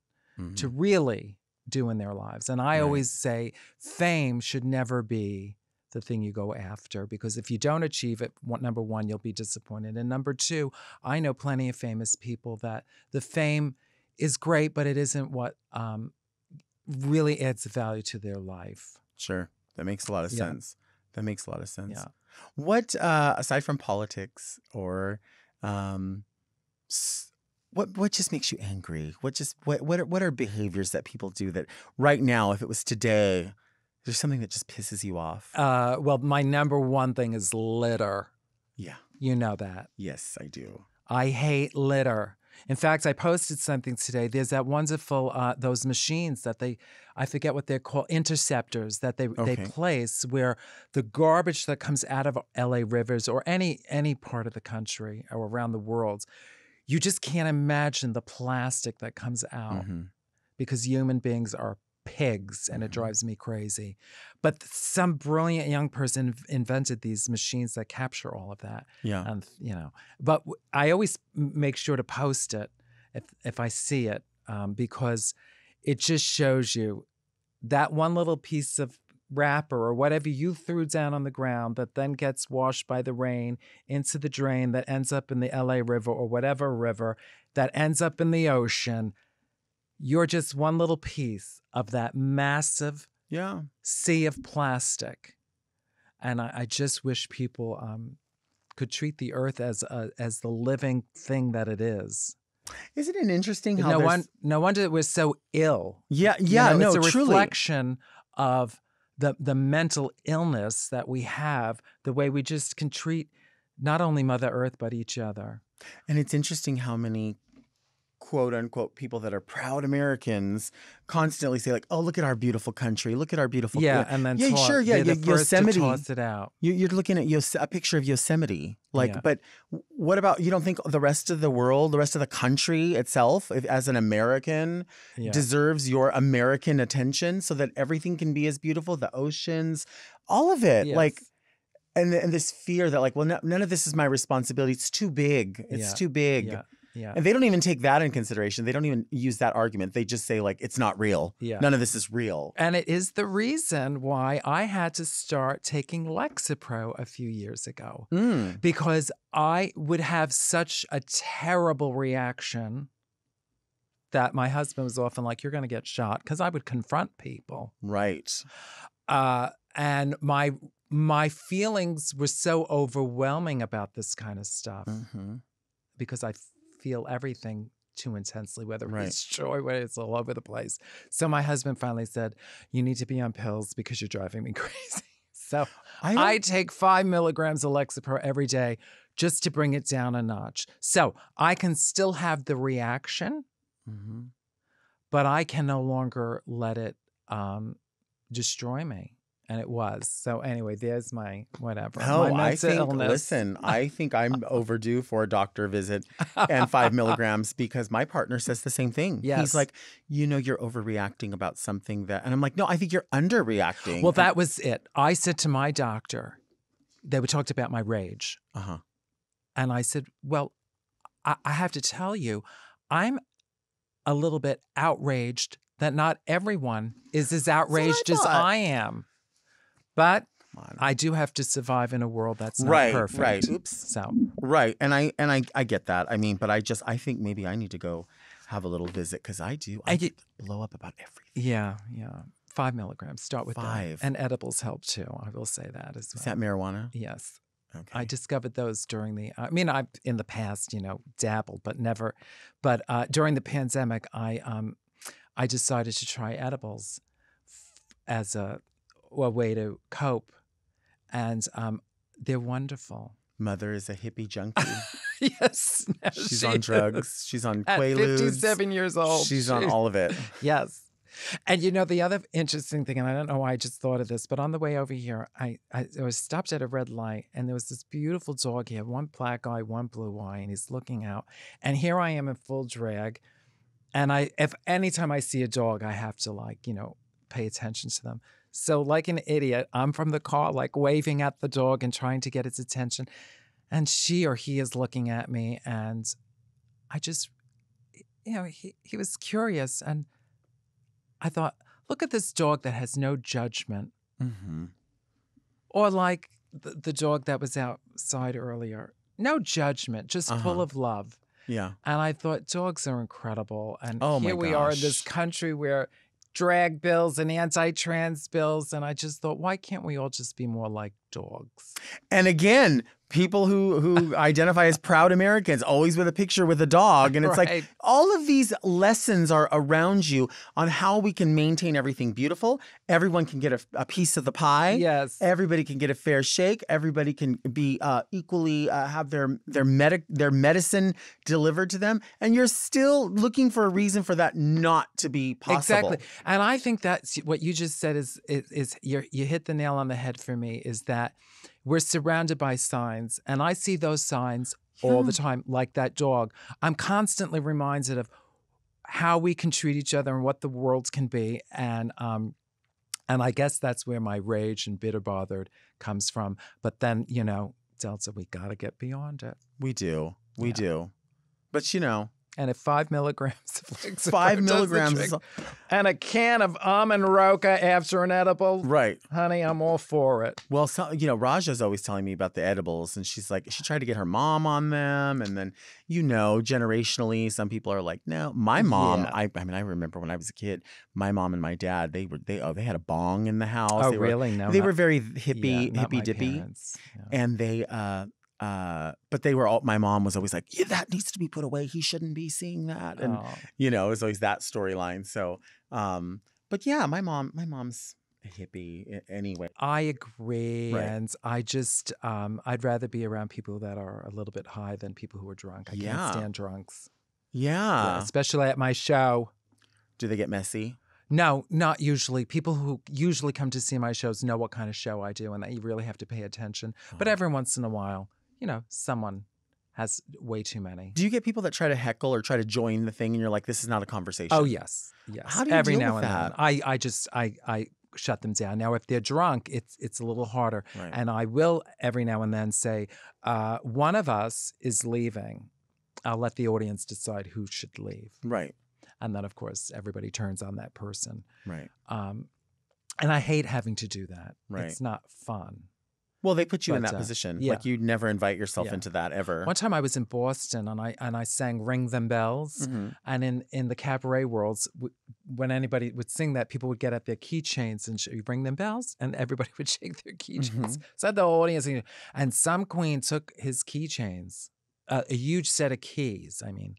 to Mhm. really do in their lives. And I Right. always say fame should never be the thing you go after because if you don't achieve it, number one, you'll be disappointed. And number two, I know plenty of famous people that the fame is great, but it isn't what um, really adds value to their life. sure that makes a lot of Yeah. sense that makes a lot of sense Yeah. what uh aside from politics or um s- what what just makes you angry what just what what are, what are behaviors that people do that right now if it was today there's something that just pisses you off Uh, well, my number one thing is litter. yeah You know that. yes i do I hate litter. In fact, I posted something today. There's that wonderful uh, those machines that they, I forget what they're called, interceptors that they they place where the garbage that comes out of L.A. rivers or any any part of the country or around the world, you just can't imagine the plastic that comes out Mhm. because human beings are pigs and it Mhm. drives me crazy. But some brilliant young person invented these machines that capture all of that yeah and you know but I always make sure to post it if if i see it um, because it just shows you that one little piece of wrapper or whatever you threw down on the ground that then gets washed by the rain into the drain that ends up in the la river or whatever river that ends up in the ocean you're just one little piece of that massive yeah sea of plastic. And I, I just wish people um, could treat the earth as a, as the living thing that it is. isn't it interesting how No there's- one, no wonder it was so ill. yeah You yeah know, no it's a truly reflection of the the mental illness that we have. The way we just can treat not only Mother Earth but each other. And it's interesting how many quote unquote people that are proud Americans constantly say like, "Oh, look at our beautiful country. Look at our beautiful." Yeah, and then yeah, toss- sure, yeah, they're the Yo- first to Yosemite. toss it out. You, you're looking at Yos- a picture of Yosemite, like. Yeah. But what about you? Don't think the rest of the world, the rest of the country itself, if, as an American, Yeah. deserves your American attention, so that everything can be as beautiful, the oceans, all of it, like. And, and this fear that like, well, no, none of this is my responsibility. It's too big. It's Yeah, too big. yeah, yeah. And they don't even take that in consideration. They don't even use that argument. They just say like, it's not real. Yeah. None of this is real. And it is the reason why I had to start taking Lexapro a few years ago Mm. because I would have such a terrible reaction that my husband was often like, You're going to get shot because I would confront people. Right. Uh, and my my feelings were so overwhelming about this kind of stuff hmm because I feel everything too intensely, whether Right. it's joy, whether it's all over the place. So my husband finally said, You need to be on pills because you're driving me crazy. So I, I, take five milligrams of Lexapro every day just to bring it down a notch. So I can still have the reaction, Mhm. but I can no longer let it um, destroy me. And it was. So anyway, there's my whatever. No, my I think. illness. Listen, I think I'm overdue for a doctor visit and five milligrams because my partner says the same thing. Yes. He's like, you know, you're overreacting about something that, and I'm like, no, I think you're underreacting. Well, that was it. I said to my doctor, they were talked about my rage. Uh huh. And I said, Well, I, I have to tell you, I'm a little bit outraged that not everyone is as outraged as. I am. But I do have to survive in a world that's not Right, perfect. right. Oops. So Right. And I and I I get that. I mean, but I just I think maybe I need to go have a little visit because I do. I And you- blow up about everything. yeah, yeah. Five milligrams. Start with that. Five. And edibles help too. I will say that as well. Is that marijuana? yes. Okay. I discovered those during the. I mean, I've in the past, you know, dabbled, but never. But uh, during the pandemic, I um, I decided to try edibles f- as a, a way to cope, and um, they're wonderful. Mother is a hippie junkie. yes, no, She's she on drugs. She's on At Quaaludes. fifty-seven years old, She's on all of it. Yes. And you know, the other interesting thing, and I don't know why I just thought of this, but on the way over here, I, I, I was stopped at a red light and there was this beautiful dog. He had one black eye, one blue eye, and he's looking out. And here I am in full drag. And I, if anytime I see a dog, I have to like, you know, pay attention to them. So, like an idiot, I'm from the car, like waving at the dog and trying to get its attention. And she or he is looking at me. And I just, you know, he, he was curious. And I thought, look at this dog that has no judgment. hmm Or like the, the dog that was outside earlier, no judgment, just full Uh-huh. of love. Yeah. And I thought dogs are incredible. And Oh my here we are in this country where drag bills and anti-trans bills, and I just thought, why can't we all just be more like dogs? And again, people who who identify as proud Americans, always with a picture with a dog, and it's Right. like all of these lessons are around you on how we can maintain everything beautiful. Everyone can get a, a piece of the pie. Yes. Everybody can get a fair shake. Everybody can be uh, equally uh, have their their medic their medicine delivered to them, and you're still looking for a reason for that not to be possible. Exactly. And I think that's what you just said is is, is you you hit the nail on the head for me is that we're surrounded by signs and I see those signs all the time like that dog. I'm constantly reminded of how we can treat each other and what the world can be and um and I guess that's where my rage and bitter bothered comes from. But then, you know, Delta, we got to get beyond it. We do, we Yeah. do, but you know, And a five milligrams of Lexapro five milligrams and a can of almond roca after an edible, right. honey, I'm all for it. Well, so, you know, Raja's always telling me about the edibles, and she's like, she tried to get her mom on them, and then, you know, generationally, some people are like, no. My mom, Yeah. I, I mean, I remember when I was a kid, my mom and my dad, they were they oh they had a bong in the house. Oh, they were, really? No, they not- were very yeah, hippie, not hippy dippy, parents. Yeah. and they uh uh, but they were all. My mom was always like, "Yeah, that needs to be put away. He shouldn't be seeing that." And Oh. you know, it was always that storyline. So, um, but yeah, my mom, my mom's a hippie anyway. I agree, Right. and I just um, I'd rather be around people that are a little bit high than people who are drunk. I Yeah. can't stand drunks. Yeah. especially at my show. Do they get messy? No, not usually. People who usually come to see my shows know what kind of show I do, and that you really have to pay attention. But Oh. every once in a while, you know, someone has way too many. Do you get people that try to heckle or try to join the thing and you're like, this is not a conversation? Oh yes, yes. How do you every deal now with and that? then, I I just I I shut them down. Now, if they're drunk, it's it's a little harder, Right. and I will every now and then say, uh, one of us is leaving. I'll let the audience decide who should leave, right. and then of course everybody turns on that person. Right. Um, and I hate having to do that. Right. It's not fun. Well, they put you in that uh, position. yeah. Like you'd never invite yourself Yeah. into that ever. One time I was in Boston and I and I sang "Ring Them Bells," Mhm. and in in the cabaret worlds, w- when anybody would sing that, people would get out their keychains and sh- you ring them bells, and everybody would shake their keychains. Mm-hmm. So I had the whole audience, and some queen took his keychains, uh, a huge set of keys. I mean.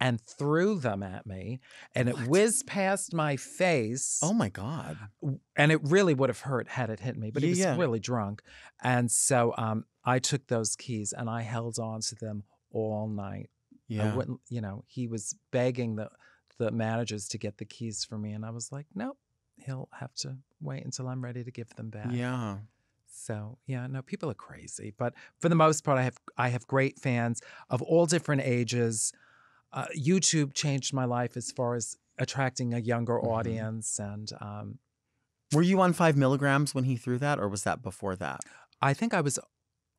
And threw them at me, and it whizzed past my face. Oh my God. and it really would have hurt had it hit me, but he was yeah. really drunk. And so um, I took those keys and I held on to them all night. I Yeah. wouldn't, you know, he was begging the the managers to get the keys for me, and I was like, nope, he'll have to wait until I'm ready to give them back. Yeah. So yeah, no, people are crazy, but for the most part, I have I have great fans of all different ages. Uh, YouTube changed my life as far as attracting a younger Mhm. audience, and um, Were you on five milligrams when he threw that, or was that before that? I think I was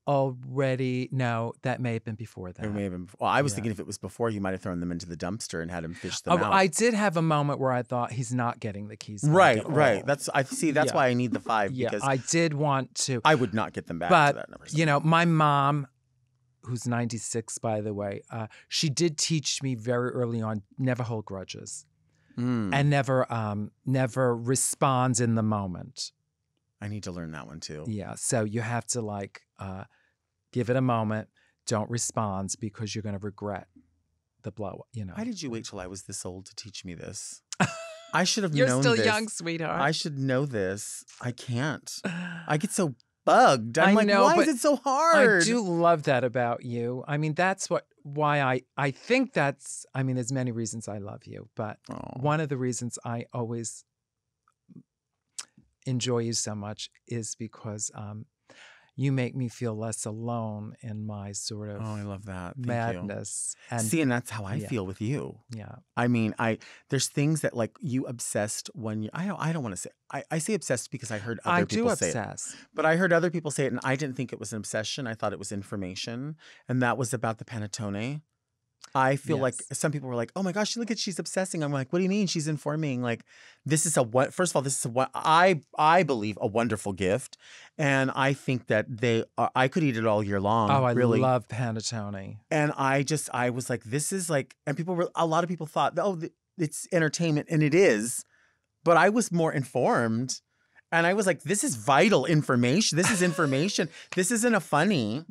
already no, that may have been before that. It may have been. Well, I was Yeah. thinking if it was before, you might have thrown them into the dumpster and had him fish them Oh, out. I did have a moment where I thought he's not getting the keys. right, right. That's I see. That's Yeah. why I need the five yeah. because I did want to, I would not get them back. but to that number. you know, my mom, who's ninety six by the way, uh, she did teach me very early on never hold grudges Mm, and never, um, never respond in the moment. I need to learn that one too. Yeah, so you have to like uh, give it a moment. Don't respond because you're going to regret the blow. You know. Why did you wait till I was this old to teach me this? I should have known. You're still this. young, sweetheart. I should know this. I can't. I get so bugged. I'm I like, know, why is it so hard? I do love that about you. I mean, that's what why I I think that's. I mean, there's many reasons I love you, but one of the reasons I always enjoy you so much is because um, you make me feel less alone in my sort of Oh, I love that. Thank you. madness. And See, and that's how I yeah. feel with you. yeah, I mean, I there's things that like you obsessed when you. I don't. I don't want to say. I, I say obsessed because I heard other I people do say it. obsess. But I heard other people say it, and I didn't think it was an obsession. I thought it was information, and that was about the panettone. I feel like some people were like, "Oh my gosh, look at she's obsessing." I'm like, "What do you mean she's informing?" Like, this is a what? First of all, this is a what I I believe a wonderful gift, and I think that they are, I could eat it all year oh, long. Oh, I really. love panettone. And I just I was like, this is like, and people were a lot of people thought, oh, it's entertainment, and it is, but I was more informed. And I was like, this is vital information. This is information. this isn't a funny.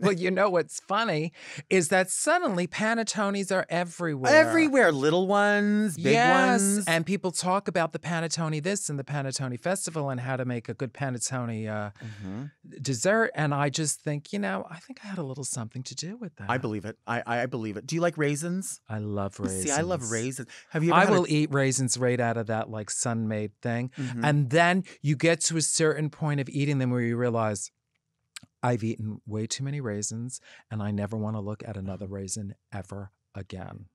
Well, you know what's funny is that suddenly panettones are everywhere. Everywhere, little ones, big yes, ones. and people talk about the panettone this and the panettone festival and how to make a good panettone uh, Mhm. dessert. And I just think, you know, I think I had a little something to do with that. I believe it. I, I believe it. Do you like raisins? I love raisins. See, I love raisins. Have you ever I will eat raisins right out of that like Sun-Maid thing. Mhm. And then you get to a certain point of eating them where you realize I've eaten way too many raisins and I never want to look at another raisin ever again.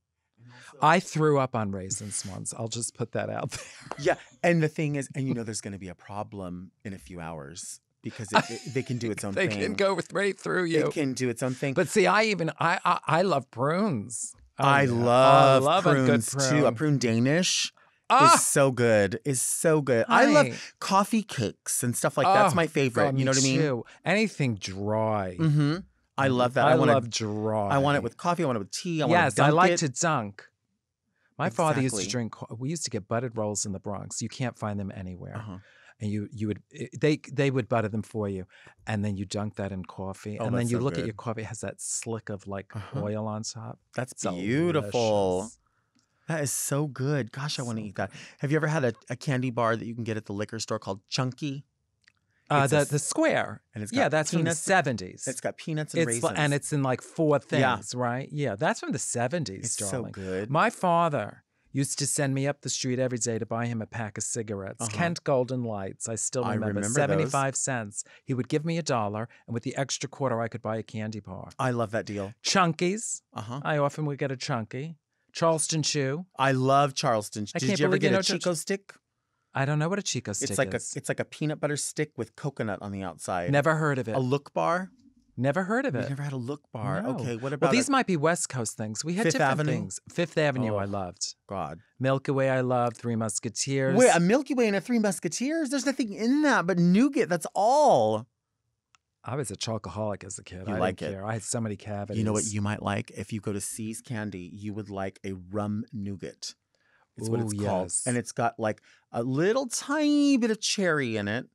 I threw up on raisins once. I'll just put that out there. Yeah, and the thing is, and you know, there's going to be a problem in a few hours because it, it- they can do its own they thing. They can go with right through you. It can do its own thing. But see, I even I I, I love prunes. Oh, I yeah. love, I love prunes a good prune. too. A prune Danish Ah, is so good. Is so good. I love coffee cakes and stuff like that. That's Oh, my favorite. God, you know what I mean? too. Anything dry. Mm-hmm. I love that. I, want love it. dry. I want it with coffee. I want it with tea. I want yes, I like it. to dunk. My father used to drink. We used to get buttered rolls in the Bronx. You can't find them anywhere, Uh-huh. and you you would they they would butter them for you, and then you dunk that in coffee, Oh, and then you so look at your coffee. It has that slick of like Uh-huh. oil on top. That's It's beautiful. delicious. That is so good. Gosh, I want to eat that. Have you ever had a, a candy bar that you can get at the liquor store called Chunky? Uh, It's a the the square. and it's yeah, that's peanuts- from the seventies. It's got peanuts and it's raisins. and it's in like four Yeah. things, right? Yeah, that's from the seventies, It's so good. My father used to send me up the street every day to buy him a pack of cigarettes. Uh-huh. Kent Golden Lights. I still I remember, remember those. 75 cents. He would give me a dollar, and with the extra quarter, I could buy a candy bar. I love that deal. Chunkies. Uh huh. I often would get a chunky. Charleston Chew. I love Charleston. I Did can't you ever believe you get a know Char- Chick-O-Stick? I don't know what a Chick-O-Stick It's like is. a it's like a peanut butter stick with coconut on the outside. Never heard of it. a look bar. Never heard of it. You've never had a look bar. No. Okay, what about? well, these a- might be West Coast things. We had Fifth different Avenue? things. Fifth Avenue, I Oh. loved. God? Milky Way, I loved. Three Musketeers. Wait, a Milky Way and a Three Musketeers? There's nothing in that but nougat. That's all. I was a chocoholic as a kid. You I like didn't it. care. I had so many cavities. You know what you might like? If you go to See's Candy, you would like a rum nougat. It's what it's called. yes. And it's got like a little tiny bit of cherry in it,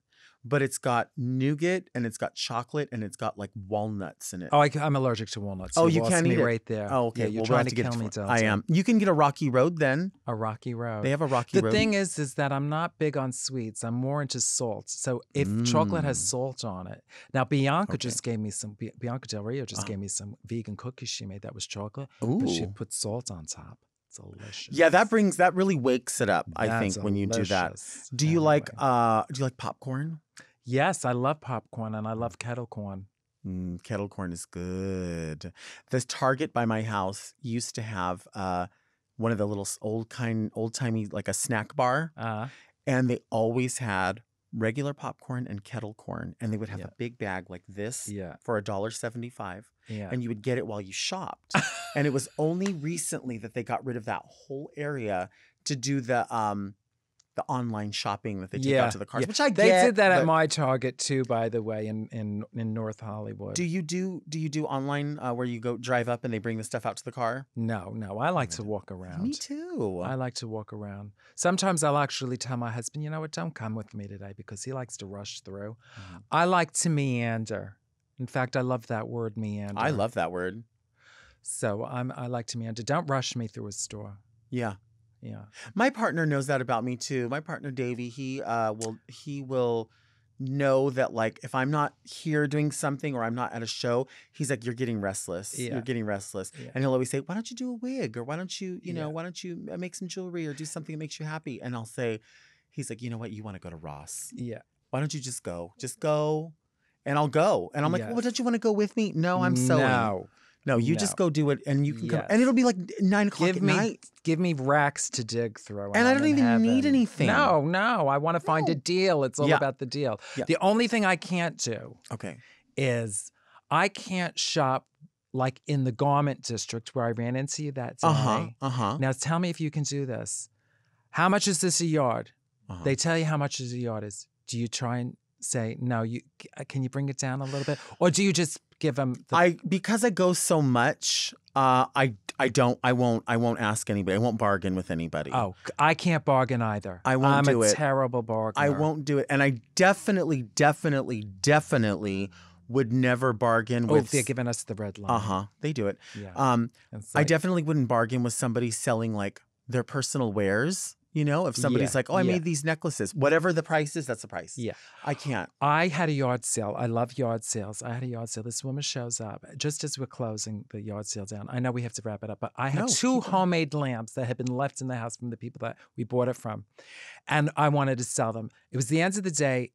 but it's got nougat and it's got chocolate and it's got like walnuts in it. Oh, I, am allergic to walnuts. Oh, you you can't me eat it. right there. Oh, okay. Yeah, you're well, we'll trying to, kill me, Delta. I am. You can get a Rocky Road then. A rocky road. They have a Rocky the Road. thing is, is that I'm not big on sweets. I'm more into salt. So if chocolate has Mm. salt on it, now Bianca Okay. just gave me some. Bianca Del Rio just Uh-huh. gave me some vegan cookies she made that was chocolate, but she put salt on top. Delicious. Yeah, that brings that really wakes it up. I That's think when you do that. delicious. Do you like uh do you like popcorn? Yes, I love popcorn and I love kettle corn. Mm, kettle corn is good. This Target by my house used to have uh one of the little old kind old timey like a snack bar Uh, and they always had regular popcorn and kettle corn and they would have a big bag like this yeah, for a dollar 75 yeah. and you would get it while you shopped. And it was only recently that they got rid of that whole area to do the um the online shopping that they take Yeah, out to the cars yeah. which i they get did that at my Target too, by the way, in in, in North Hollywood. do you do do you do online uh, where you go drive up and they bring the stuff out to the car no, no, I like to walk around. me too I like to walk around. Sometimes I'll actually tell my husband, you know what, don't come with me today because he likes to rush through. Mhm. I like to meander. In fact, I love that word meander. i love that word So I'm I like to meander. Don't rush me through a store. yeah Yeah. my partner knows that about me too my partner davey he uh will he will know that like if i'm not here doing something or i'm not at a show he's like you're getting restless Yeah. you're getting restless Yeah. and he'll always say why don't you do a wig or why don't you you know Yeah. why don't you uh, make some jewelry or do something that makes you happy and i'll say he's like you know what you want to go to ross Yeah. why don't you just go just go and i'll go and i'm like well don't you want to go with me no i'm sewing No. No you just go do it and you can come Yes. and it'll be like nine o'clock Give at me night give me racks to dig through. And I don't even need anything. No, no. I want to find a deal. It's all Yeah. about the deal. Yeah. The only thing I can't do okay is I can't shop like in the garment district where I ran into you that day. uh-huh uh-huh Now tell me if you can do this. How much is this a yard? uh-huh. They tell you how much is a yard is. Do you try and say no? You uh, can you bring it down a little bit, or do you just give them? The, I because I go so much, uh, I I don't I won't I won't ask anybody. I won't bargain with anybody. oh, i can't bargain either. I won't I'm do a it. terrible bargainer. I won't do it, and I definitely, definitely, definitely would never bargain Oh, with. they're giving us the red line. uh huh. They do it. Yeah. Um, It's I definitely wouldn't bargain with somebody selling like their personal wares. You know, if somebody's Yeah, like, "Oh, I yeah. made these necklaces," whatever the price is, that's the price. Yeah. I can't. I had a yard sale. I love yard sales. I had a yard sale. This woman shows up just as we're closing the yard sale down. I know we have to wrap it up, but I had No, two homemade lamps that had been left in the house from the people that we bought it from. And I wanted to sell them. It was the end of the day.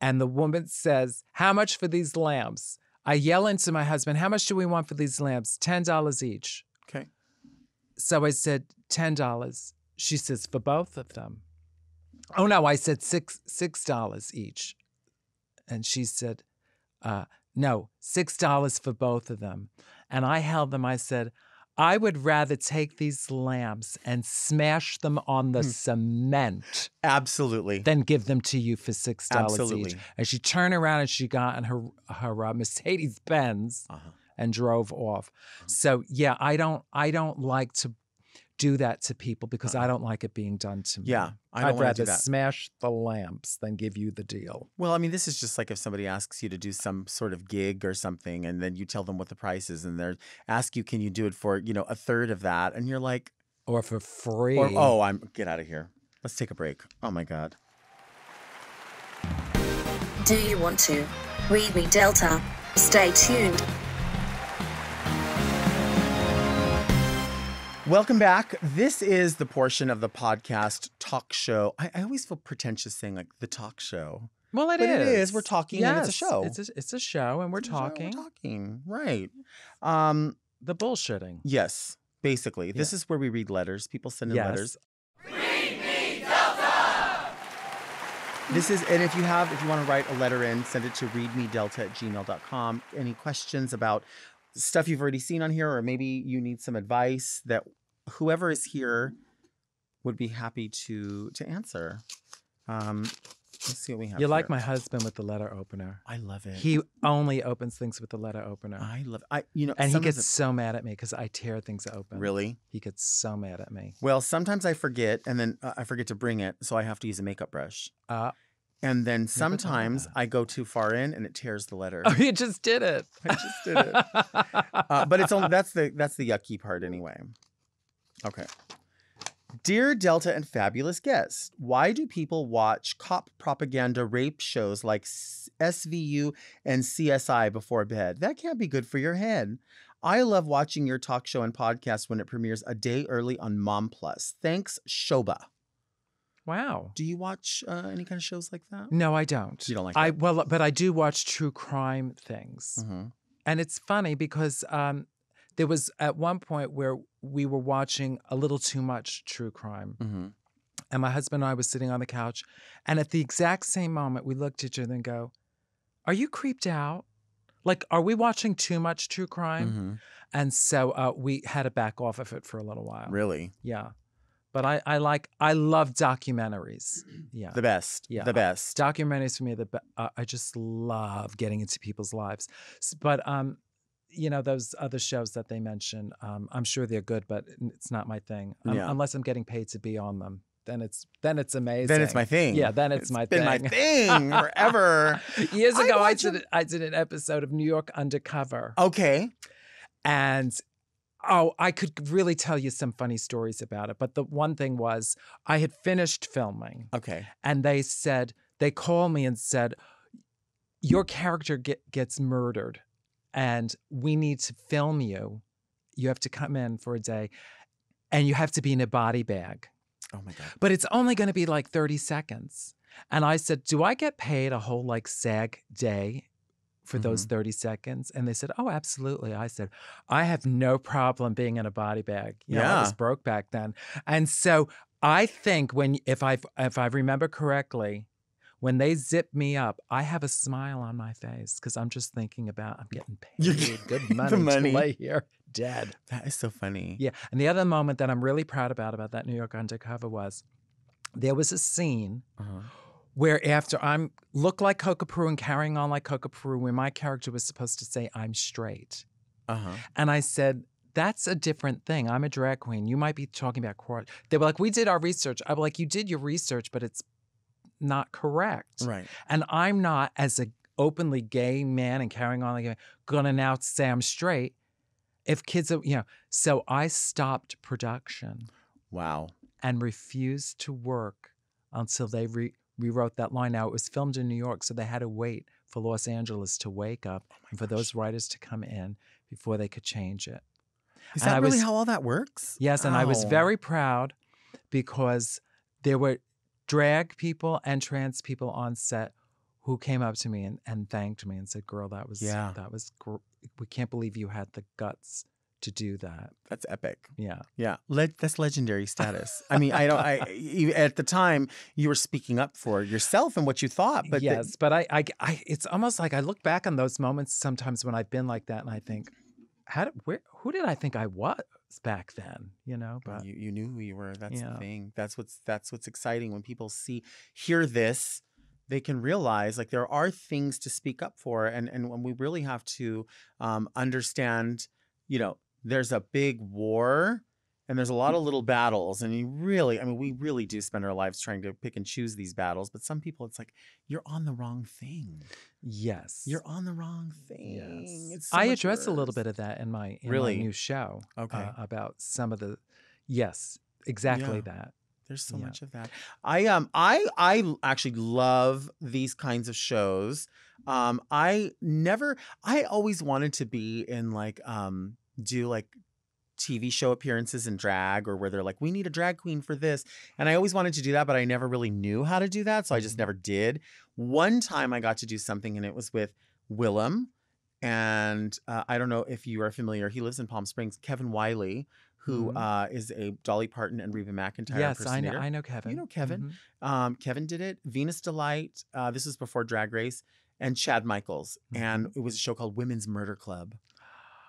And the woman says, How much for these lamps? I yell into my husband, How much do we want for these lamps? $10 each. Okay. So I said, $10. She says, For both of them. Oh no, I said six six dollars each. And she said, uh, no, six dollars for both of them. And I held them, I said, I would rather take these lamps and smash them on the Hmm. cement Absolutely. than give them to you for six dollars each. Absolutely. And she turned around and she got in her her uh, Mercedes Benz Uh-huh. and drove off. Mm. So yeah, I don't I don't like to do that to people because uh-huh. I Uh-uh. don't like it being done to me. Yeah, I don't I'd rather do that. smash the lamps than give you the deal. Well, I mean, this is just like if somebody asks you to do some sort of gig or something, and then you tell them what the price is, and they ask you, "Can you do it for you know a third of that?" And you're like, Or for free. "Or oh, I'm get out of here. Let's take a break." Oh my god. Do you want to? Read me Delta. Stay tuned. Welcome back. This is the portion of the podcast talk show. I, I always feel pretentious saying like the talk show. Well, it is. But it is. We're talking and it's a show. It's a, it's a show, and we're It's talking. We're talking. Right. Um, The bullshitting. yes, basically. This is where we read letters. People send in Yes. letters. This is, and if you have, if you want to write a letter in, send it to readmedelta at gmail.com. Any questions about stuff you've already seen on here, or maybe you need some advice that whoever is here would be happy to to answer. Um, let's see what we have. You like here. my husband with the letter opener. I love it. He only opens things with the letter opener. I love. I you know, and he gets so mad at me because I tear things open. really. He gets so mad at me. Well, sometimes I forget, and then uh, I forget to bring it, so I have to use a makeup brush. Uh, And then sometimes. I go too far in, and it tears the letter. oh, you just did it. I just did it. uh, but it's only that's the that's the yucky part anyway. Okay. Dear Delta and fabulous guests, why do people watch cop propaganda rape shows like SVU and CSI before bed? That can't be good for your head. I love watching your talk show and podcast when it premieres a day early on Mom Plus. Thanks, Shoba. wow. Do you watch uh, any kind of shows like that? No, I don't. You don't like I that? well, but I do watch true crime things, Mhm. and it's funny because um, there was at one point where we were watching a little too much true crime, Mhm. and my husband and I was sitting on the couch, and at the exact same moment, we looked at each other and go, "Are you creeped out? Like, are we watching too much true crime?" Mhm. And so uh, we had to back off of it for a little while. Really, Yeah, but I, I like I love documentaries. Yeah, the best. Yeah. the best. documentaries for me are the be- uh, I just love getting into people's lives. But um, you know those other shows that they mention, um, I'm sure they're good, but it's not my thing. Um, Yeah. Unless I'm getting paid to be on them, then it's then it's amazing. Then it's my thing. Yeah, then it's, my been thing. my thing forever. Years ago, I, watch did it- I did an episode of New York Undercover, Okay. and oh, I could really tell you some funny stories about it. But the one thing was, I had finished filming, Okay. and they said they called me and said your character get, gets murdered and we need to film you. You have to come in for a day and you have to be in a body bag. Oh my god. but it's only going to be like 30 seconds. And i said do i get paid a whole like sag day for those mm-hmm. 30 seconds? And they said oh absolutely. I said i have no problem being in a body bag. You know i was broke back then. And so i think when if i if i remember correctly when they zip me up, I have a smile on my face because I'm just thinking about I'm getting You're paid getting good money, money. to lay here dead. That is so funny. Yeah. And the other moment that I'm really proud about about that New York Undercover was there was a scene Uh-huh. where after I'm look like Coco Peru and carrying on like Coco Peru, where my character was supposed to say I'm straight, Uh-huh. and I said. That's a different thing. I'm a drag queen. You might be talking about court. They were like, "We did our research." I was like, "You did your research, but it's not correct." Right. And I'm not, as a openly gay man and carrying on like a gonna now say I'm straight. If kids are, you know, so I stopped production Wow. and refused to work until they re- rewrote that line. Now it was filmed in New York, so they had to wait for Los Angeles to wake up oh and for those writers to come in before they could change it. Is And that I really was- how all that works? Yes, and I was very proud because there were drag people and trans people on set who came up to me and, and thanked me and said, "Girl, that was Yeah. that was gr- we can't believe you had the guts to do that." That's epic. Yeah. Yeah, Le- that's legendary status. I mean, I don't. I at the time you were speaking up for yourself and what you thought, but the- yes, but I, I I it's almost like I look back on those moments sometimes when I've been like that and I think, how did where who did I think I was back then? You know, but you, you knew who you were. That's Yeah. the thing. That's what's that's what's exciting when people see hear this. They can realize like there are things to speak up for, and and when we really have to um, understand, you know, there's a big war. And there's a lot of little battles, and you really, I mean, we really do spend our lives trying to pick and choose these battles. But some people, it's like you're on the wrong thing. yes, You're on the wrong thing. Yes. It's so I address a little bit of that in my in Really? my new show. Okay. uh, about some of the yes, exactly Yeah. that. There's so Yeah. much of that. I um I I actually love these kinds of shows. Um I never I always wanted to be in like um do like TV show appearances in drag or where they're like we need a drag queen for this. And I always wanted to do that but I never really knew how to do that, so I just Mhm. never did. One time I got to do something and it was with Willam and uh, I don't know if you are familiar. He lives in Palm Springs. Kevin Wiley, who Mhm. uh, is a Dolly Parton and Reba McEntire yes, I know. I know Kevin. You know Kevin. Mhm. Um, Kevin did it. Venus D-Lite. Uh, this was before Drag Race, and Chad Michaels, and Mm-hmm. it was a show called Women's Murder Club,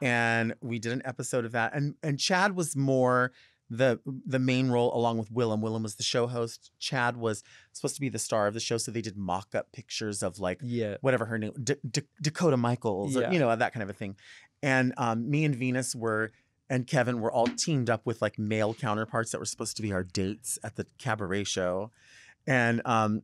and we did an episode of that. And and Chad was more the the main role along with Willam. Willam was the show host. Chad was supposed to be the star of the show, so they did mock up pictures of like Yeah. whatever her name, D- D- Dakota Michaels, or, you know, that kind of a thing. And um, me and Venus were, and Kevin were all teamed up with like male counterparts that were supposed to be our dates at the cabaret show. And um,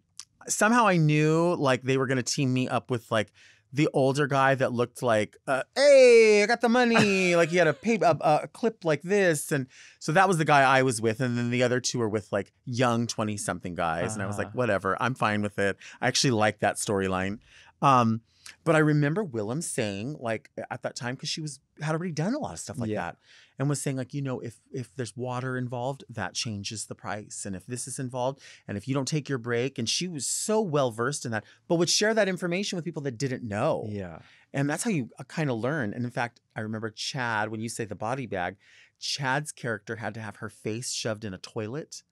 somehow I knew like they were going to team me up with like the older guy that looked like, uh, hey, I got the money. like he had a, paper, a, a clip like this. And so that was the guy I was with. And then the other two were with like young 20 something guys. And I was like, Uh-huh. whatever, I'm fine with it. I actually like that storyline. Um, but I remember Willam saying, like at that time, because she was had already done a lot of stuff like Yeah. that, and was saying, like, you know, if if there's water involved, that changes the price, and if this is involved, and if you don't take your break, and she was so well versed in that, but would share that information with people that didn't know, Yeah. and that's how you uh, kind of learn. And in fact, I remember Chad when you say the body bag, Chad's character had to have her face shoved in a toilet,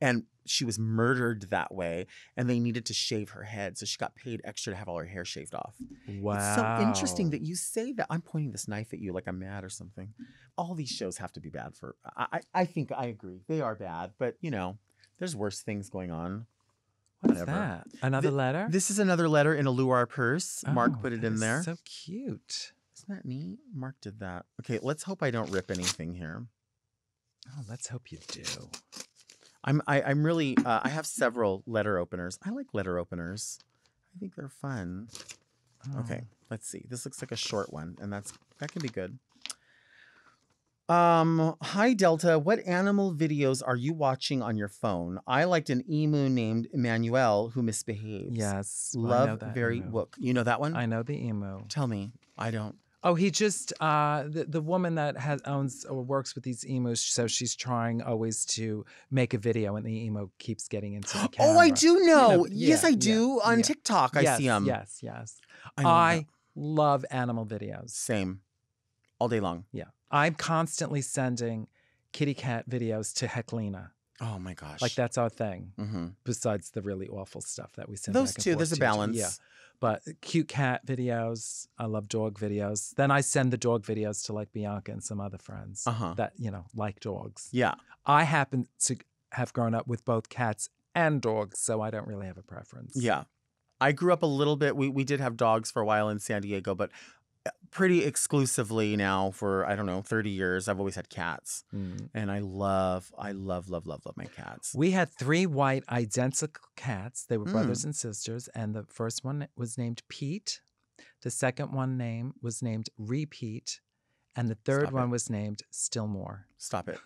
and she was murdered that way, and they needed to shave her head, so she got paid extra to have all her hair shaved off. Wow. It's so interesting that you say that. I'm pointing this knife at you like I'm mad or something. All these shows have to be bad for. I I, think I agree they are bad, but you know, there's worse things going on. What's whatever. that? Another letter? This is another letter in a Luar purse. Mark Oh, put it in there. So cute. Isn't that neat? Mark did that. Okay, let's hope I don't rip anything here. Oh, let's hope you do. I'm I, I'm really uh, I have several letter openers. I like letter openers. I think they're fun. Okay, Oh. let's see. This looks like a short one, and that's that can be good. Um, hi Delta. What animal videos are you watching on your phone? I liked an emu named Emmanuel who misbehaves. Yes. I know love that very emu. wook. You know that one? I know the emo. Tell me. I don't. Oh, he just uh the, the woman that has owns or works with these emus, so she's trying always to make a video and the emo keeps getting into the camera. Oh, I do know. know, yes, yeah, I yeah, do on yeah. TikTok. I yes, see them. Yes, yes. I, love I, love animal videos. same, all day long. Yeah. I'm constantly sending kitty cat videos to Heklina. Oh my gosh. Like that's our thing, hmm besides the really awful stuff that we send. Those back and two. There's a balance. Yeah. But cute cat videos, I love dog videos. Then I send the dog videos to like Bianca and some other friends Uh huh. that, you know, like dogs. Yeah. I happen to have grown up with both cats and dogs, so I don't really have a preference. Yeah. I grew up a little bit. We we did have dogs for a while in San Diego, but pretty exclusively now for I don't know, 30 years I've always had cats. Mm. And I love I love love love love my cats. We had three white identical cats. They were Mm. brothers and sisters, and the first one was named Pete. The second one name was named Repeat, and the third Stop one it. was named Stillmore. Stop it.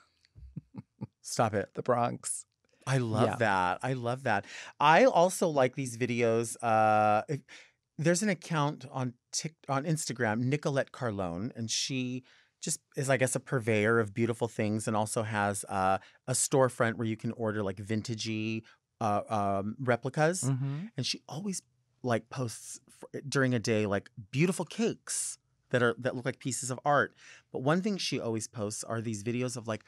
Stop it. The Bronx. I love Yeah. that. I love that. I also like these videos. Uh, there's an account on Tik on Instagram, Nicolette Carlone, and she just is, I guess, a purveyor of beautiful things, and also has uh, a storefront where you can order like vintagey uh, um, replicas. Mm-hmm. And she always like posts f- during a day like beautiful cakes that are that look like pieces of art. But one thing she always posts are these videos of like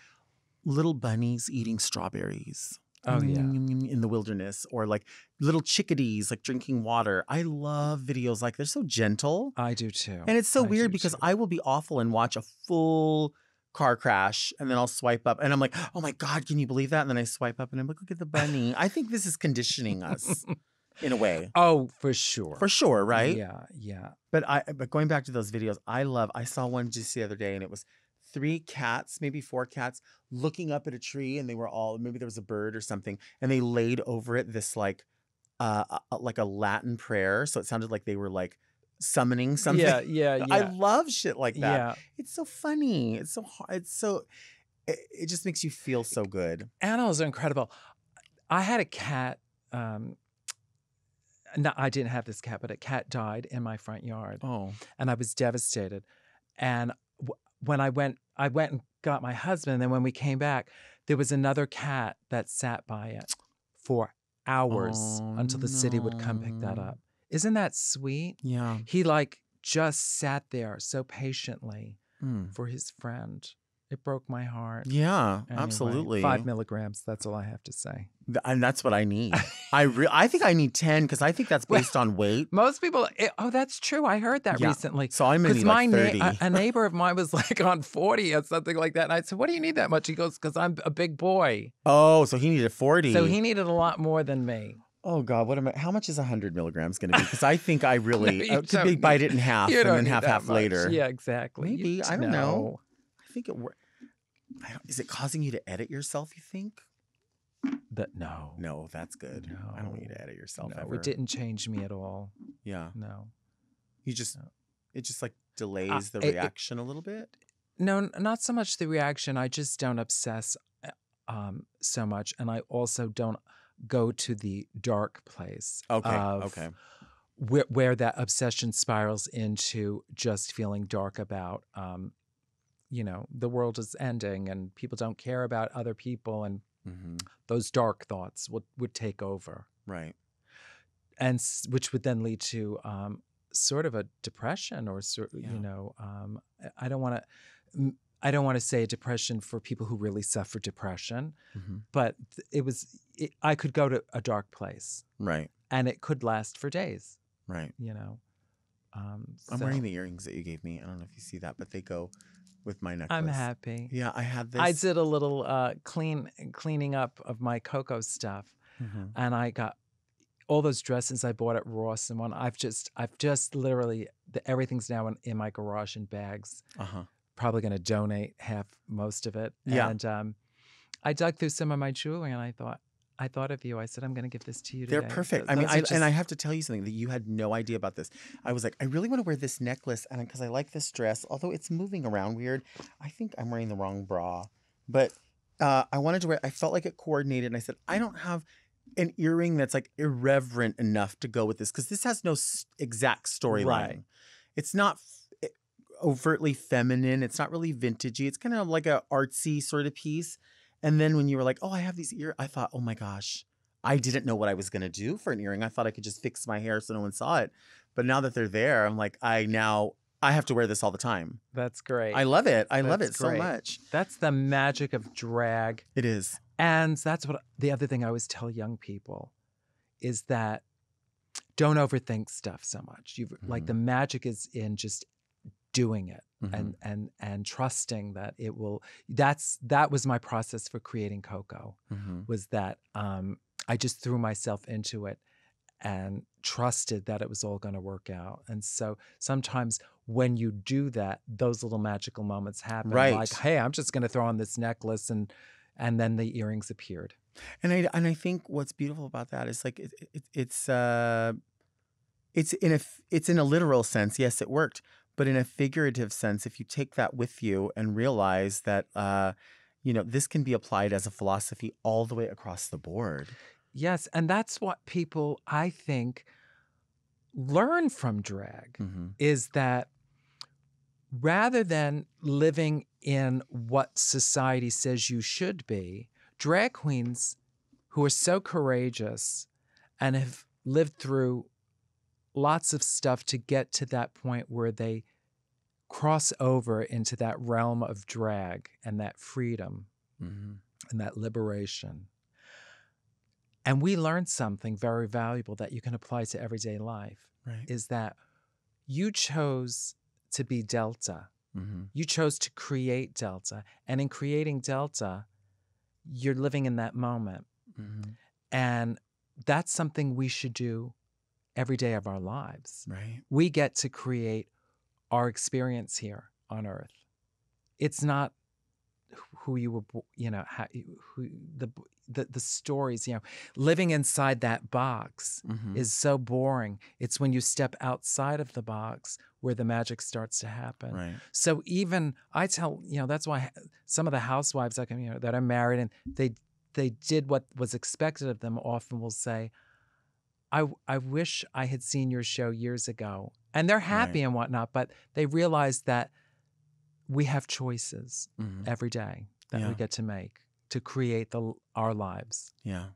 little bunnies eating strawberries. Oh, mm, yeah. Mm, mm, in the wilderness, or like little chickadees like drinking water. I love videos like they're so gentle, I do too. and it's so I weird because too. I will be awful and watch a full car crash, and then I'll swipe up, and I'm like, oh my god, can you believe that? And then I swipe up, and I'm like, look at the bunny. I think this is conditioning us in a way, Oh, for sure. for sure, right? Yeah, yeah. But I but going back to those videos, I love I saw one just the other day and it was three cats, maybe four cats, looking up at a tree and they were all maybe there was a bird or something, and they laid over it this like uh uh, like a Latin prayer. So it sounded like they were like summoning something. Yeah, yeah, yeah. I love shit like that. yeah. It's so funny. It's so hard. It's so it, it just makes you feel so good. Animals are incredible. I had a cat. Um, no, I didn't have this cat, but a cat died in my front yard, Oh. and I was devastated. And when I went, I went and got my husband. And then when we came back, there was another cat that sat by it for hours Oh, until the city would come pick that up. Isn't that sweet? Yeah. He like just sat there so patiently Mm. for his friend. It broke my heart. Yeah, Anyway, absolutely. Five milligrams. That's all I have to say. Th- and that's what I need. I re- I think I need ten because I think that's Well, based on weight. Most people, it, oh, that's true. I heard that Yeah. recently. So I'm Because need my like na- a, a neighbor of mine was like on 40 or something like that. And I said, What do you need that much? He goes, Because I'm a big boy. oh, so he needed forty. So he needed a lot more than me. Oh God, what am I? How much is hundred milligrams going to be? Because I think I really you uh, could be don't bite it in half and then half half much. later. Yeah, exactly. Maybe. just I don't know. I think it. wor- I don't, is it causing you to edit yourself? You think? That, no. No, that's good. I don't want you to edit yourself No, ever. it didn't change me at all. Yeah, No. you just No. it just like delays the it- it- reaction a little bit. No, not so much the reaction. I just don't obsess uh, um, so much. And I also don't go to the dark place. Okay. of okay. Where, where that obsession spirals into just feeling dark about, um, you know, the world is ending and people don't care about other people. And hmm those dark thoughts would, would take over. Right. And s- which would then lead to um, sort of a depression or, sort, Yeah. you know, um, I- don't want to. I don't want to say a depression for people who really suffer depression, hmm but th- it was it, I could go to a dark place Right. and it could last for days, Right. you know. Um, I'm so wearing the earrings that you gave me. I don't know if you see that, but they go with my necklace. I'm happy. Yeah, I had this. I did a little uh, clean cleaning up of my Coco stuff, Mhm. and I got all those dresses I bought at Ross and one. I've just I've just literally the, everything's now in, in my garage in bags. Uh-huh. Probably going to donate half most of it. Yeah. And um, I dug through some of my jewelry, and I thought I thought of you. I said I'm going to give this to you today. They're perfect. So I mean, I, just- and I have to tell you something that you had no idea about this. I was like, I really want to wear this necklace, and because I like this dress, although it's moving around weird, I think I'm wearing the wrong bra. But uh, I wanted to wear. I felt like it coordinated, and I said, I don't have an earring that's like irreverent enough to go with this because this has no s- exact storyline. Right. It's not f- overtly feminine. It's not really vintagey. It's kind of like a artsy sort of piece. And then when you were like, "Oh, I have these ear," I thought, "Oh my gosh." I didn't know what I was going to do for an earring. I thought I could just fix my hair so no one saw it. But now that they're there, I'm like, I now I have to wear this all the time. That's great. I love it. I love That's it so much. That's the magic of drag. It is. And that's what the other thing I always tell young people is that don't overthink stuff so much. You like Mhm. the magic is in just doing it Mhm. and and and trusting that it will that's that was my process for creating Coco Mhm. was that um I just threw myself into it and trusted that it was all going to work out. And so sometimes when you do that, those little magical moments happen. Right. Like, hey, I'm just going to throw on this necklace and and then the earrings appeared. And I and I think what's beautiful about that is like it, it, it's uh it's in a it's in a literal sense. Yes, it worked, but in a figurative sense, if you take that with you and realize that uh you know this can be applied as a philosophy all the way across the board. Yes, and that's what people I think learn from drag Mm-hmm. is that rather than living in what society says you should be, drag queens who are so courageous and have lived through lots of stuff to get to that point where they cross over into that realm of drag and that freedom Mm-hmm. and that liberation. And we learned something very valuable that you can apply to everyday life Right. is that you chose to be Delta. Mm-hmm. You chose to create Delta. And in creating Delta, you're living in that moment. Mm-hmm. And that's something we should do every day of our lives. Right. We get to create our experience here on earth. It's not who you were, you know, how, who the, the the stories, you know, living inside that box Mm-hmm. is so boring. It's when you step outside of the box where the magic starts to happen. right. So even I tell, you know, that's why some of the housewives I can, you know, that are married and they they did what was expected of them often will say, I, I wish I had seen your show years ago. And they're happy Right. and whatnot, but they realize that we have choices Mhm. every day that Yeah. we get to make to create the our lives. Yeah.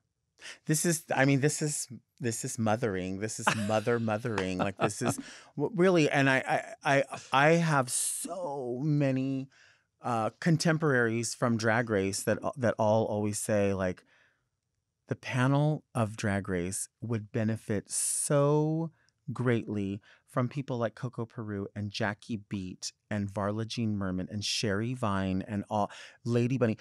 This is, I mean, this is, this is mothering. This is mother mothering. Like this is really, and I, I, I, I have so many uh, contemporaries from Drag Race that that all always say like, the panel of Drag Race would benefit so greatly from people like Coco Peru and Jackie Beat and Varla Jean Merman and Sherry Vine and all Lady Bunny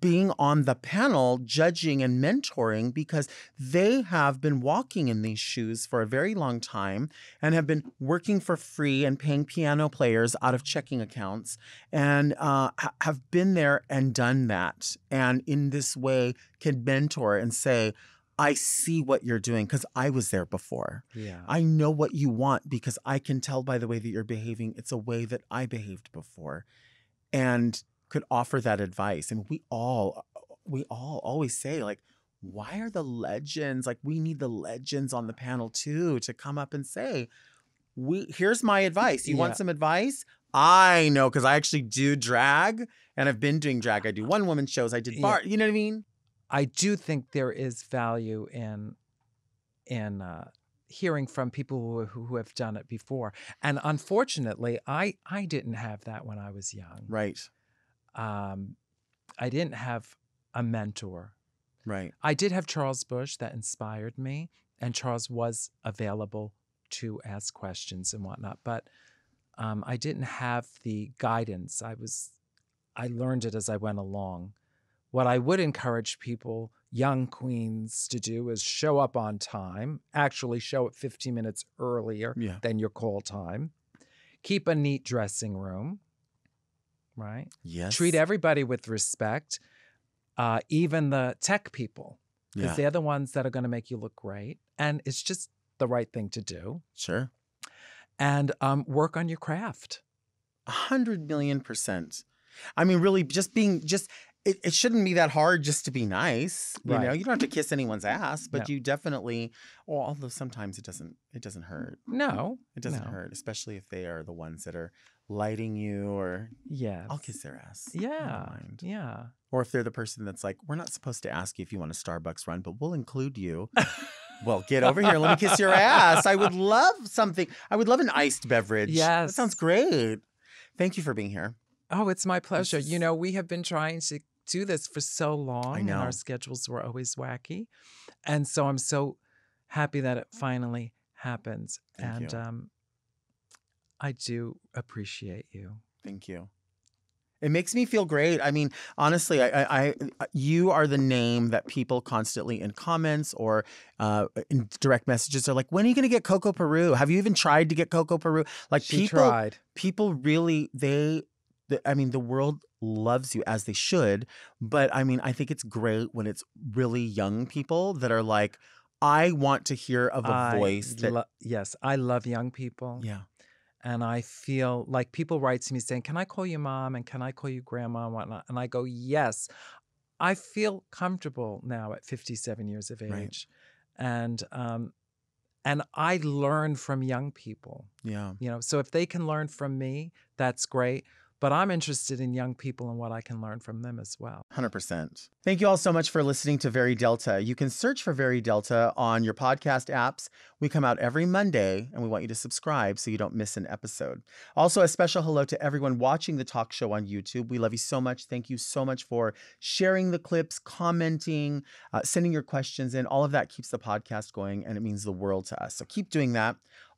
being on the panel judging and mentoring because they have been walking in these shoes for a very long time and have been working for free and paying piano players out of checking accounts and uh, ha- have been there and done that and in this way can mentor and say i see what you're doing because i was there before Yeah. I know what you want because I can tell by the way that you're behaving. It's a way that I behaved before and could offer that advice. And we all, we all always say, like, why are the legends like we need the legends on the panel too to come up and say, we here's my advice. You Yeah. want some advice? I know because I actually do drag and I've been doing drag. I do one woman shows. I did Yeah. bar. You know what I mean? I do think there is value in in uh, hearing from people who who have done it before. And unfortunately, I I didn't have that when I was young. Right. Um, I didn't have a mentor. Right. I did have Charles Busch that inspired me, and Charles was available to ask questions and whatnot. But um, I didn't have the guidance. I was, I learned it as I went along. What I would encourage people, young queens, to do is show up on time. Actually, show up 15 minutes earlier Yeah. than your call time. Keep a neat dressing room. Right Yes. treat everybody with respect, uh, even the tech people, because Yeah. they're the ones that are going to make you look great. And it's just the right thing to do. Sure. And um, work on your craft. A hundred million percent. I mean, really, just being just it, it shouldn't be that hard just to be nice. You know, you don't have to kiss anyone's ass, but No. you definitely. Well, although sometimes it doesn't. It doesn't hurt. No, It doesn't No. hurt, especially if they are the ones that are lighting you, or yeah I'll kiss their ass. Yeah, yeah. Or if they're the person that's like, we're not supposed to ask you if you want a Starbucks run, but we'll include you. well, get over here. Let me kiss your ass. I would love something. I would love an iced beverage. Yes. That sounds great. Thank you for being here. Oh, it's my pleasure. You know, we have been trying to do this for so long, and know. our schedules were always wacky, and so I'm so happy that it finally happens. Thank and you. um, I do appreciate you. Thank you. It makes me feel great. I mean, honestly, I, I, I you are the name that people constantly in comments or uh, in direct messages are like, "When are you going to get Coco Peru? Have you even tried to get Coco Peru?" Like she people, tried. people really they. The, I mean, the world loves you as they should, but I mean, I think it's great when it's really young people that are like, "I want to hear of a I voice that." lo- yes, I love young people. yeah, And I feel like people write to me saying, Can I call you mom? And can I call you grandma and whatnot? And I go, Yes. I feel comfortable now at 57 years of age. Right. And um and I learn from young people, yeah. you know. So if they can learn from me, that's great. But I'm interested in young people and what I can learn from them as well. 100%. Thank you all so much for listening to Very Delta. You can search for Very Delta on your podcast apps. We come out every Monday and we want you to subscribe so you don't miss an episode. Also, a special hello to everyone watching the talk show on YouTube. We love you so much. Thank you so much for sharing the clips, commenting, uh, sending your questions in. All of that keeps the podcast going and it means the world to us. So keep doing that.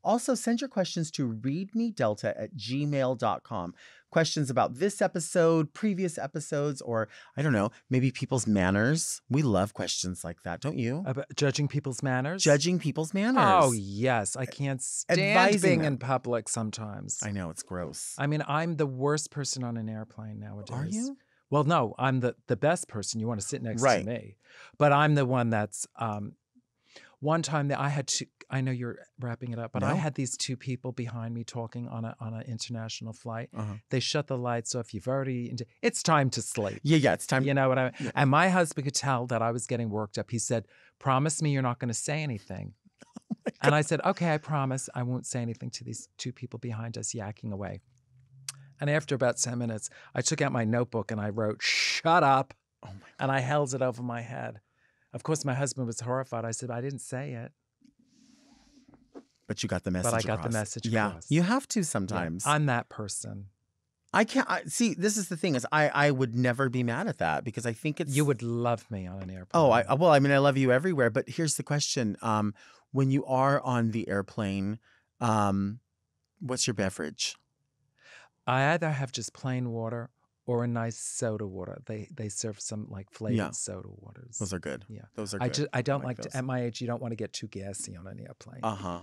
Also, send your questions to readmedelta at gmail.com. Questions about this episode, previous episodes, or I don't know, maybe people's manners. We love questions like that, don't you? About judging people's manners. Judging people's manners. Oh yes, I can't stand Advising being them. in public sometimes. I know, it's gross. I mean, I'm the worst person on an airplane nowadays. Are you? Well, no, I'm the the best person. You want to sit next Right. to me, but I'm the one that's. Um, one time that I had to, I know you're wrapping it up, but I had these two people behind me talking on a on an international flight. Uh-huh. They shut the lights off. You've already. It's time to sleep. Yeah, yeah, it's time. You know what I Yeah. And my husband could tell that I was getting worked up. He said, "Promise me you're not going to say anything." Oh and I said, "Okay, I promise. I won't say anything to these two people behind us yakking away." And after about 10 minutes, I took out my notebook and I wrote, "Shut up." Oh my And I held it over my head. Of course, my husband was horrified. I said, "I didn't say it." But you got the message. But I got the across. message Yeah, across. you have to Yeah, sometimes. I'm that person. I can't I, see. This is the thing is, I I would never be mad at that because I think it's You would love me on an airplane. Oh, I well, I mean, I love you everywhere, but here's the question: um, when you are on the airplane, um, what's your beverage? I either have just plain water or a nice soda water. They they serve some like flavored Yeah. soda waters. Those are good. Yeah. those are. I good. just I don't like, those. to, at my age you don't want to get too gassy on an airplane. Uh huh.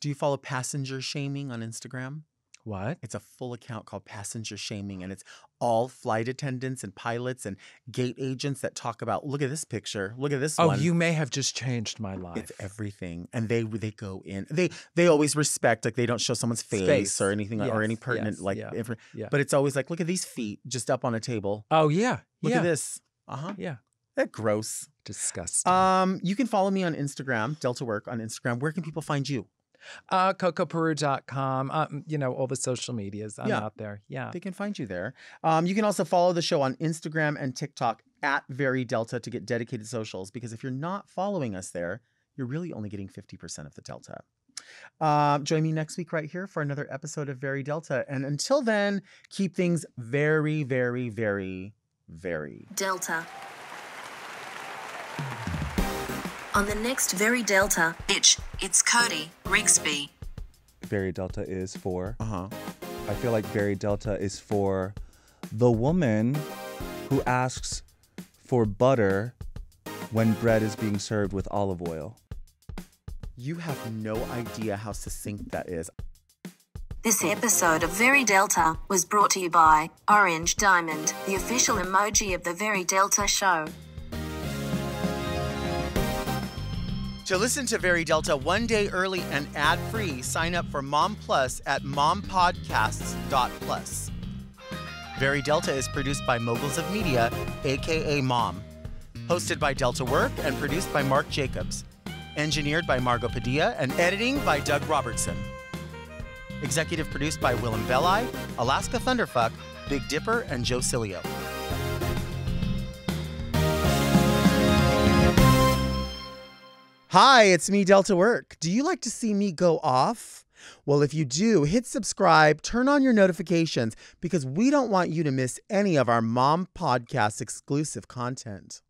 Do you follow passenger shaming on Instagram? what? It's a full account called Passenger Shaming, and it's all flight attendants and pilots and gate agents that talk about. Look at this picture. Look at this Oh, one. you may have just changed my life. It's everything, and they they go in. They they always respect like they don't show someone's face Space. or anything like or any pertinent yes, like. yeah, yeah. But it's always like, look at these feet just up on a table. oh yeah. Look yeah. at this. Uh huh. Yeah. That gross. Disgusting. Um, you can follow me on Instagram, Delta Work on Instagram. Where can people find you? Uh, CocoPeru.com. Um, you know, all the social medias. I'm Yeah. out there. Yeah. They can find you there. Um, you can also follow the show on Instagram and TikTok at Very Delta to get dedicated socials. Because if you're not following us there, you're really only getting 50% of the Delta. Um, join me next week right here for another episode of Very Delta. And until then, keep things very, very, very, very. Delta. On the next Very Delta, bitch, it's Cody Rigsby. Very Delta is for. Uh huh. I feel like Very Delta is for the woman who asks for butter when bread is being served with olive oil. You have no idea how succinct that is. This episode of Very Delta was brought to you by Orange Diamond, the official emoji of the Very Delta show. To listen to Very Delta one day early and ad free, sign up for Mom Plus at mompodcasts.plus. Very Delta is produced by Moguls of Media, aka Mom. Hosted by Delta Work and produced by Mark Jacobs. Engineered by Margot Padilla and editing by Doug Robertson. Executive produced by Willam Belli, Alaska Thunderfuck, Big Dipper, and Joe Cilio. Hi, it's me, Delta Work. Do you like to see me go off? Well, if you do, hit subscribe, turn on your notifications because we don't want you to miss any of our Mom Podcast exclusive content.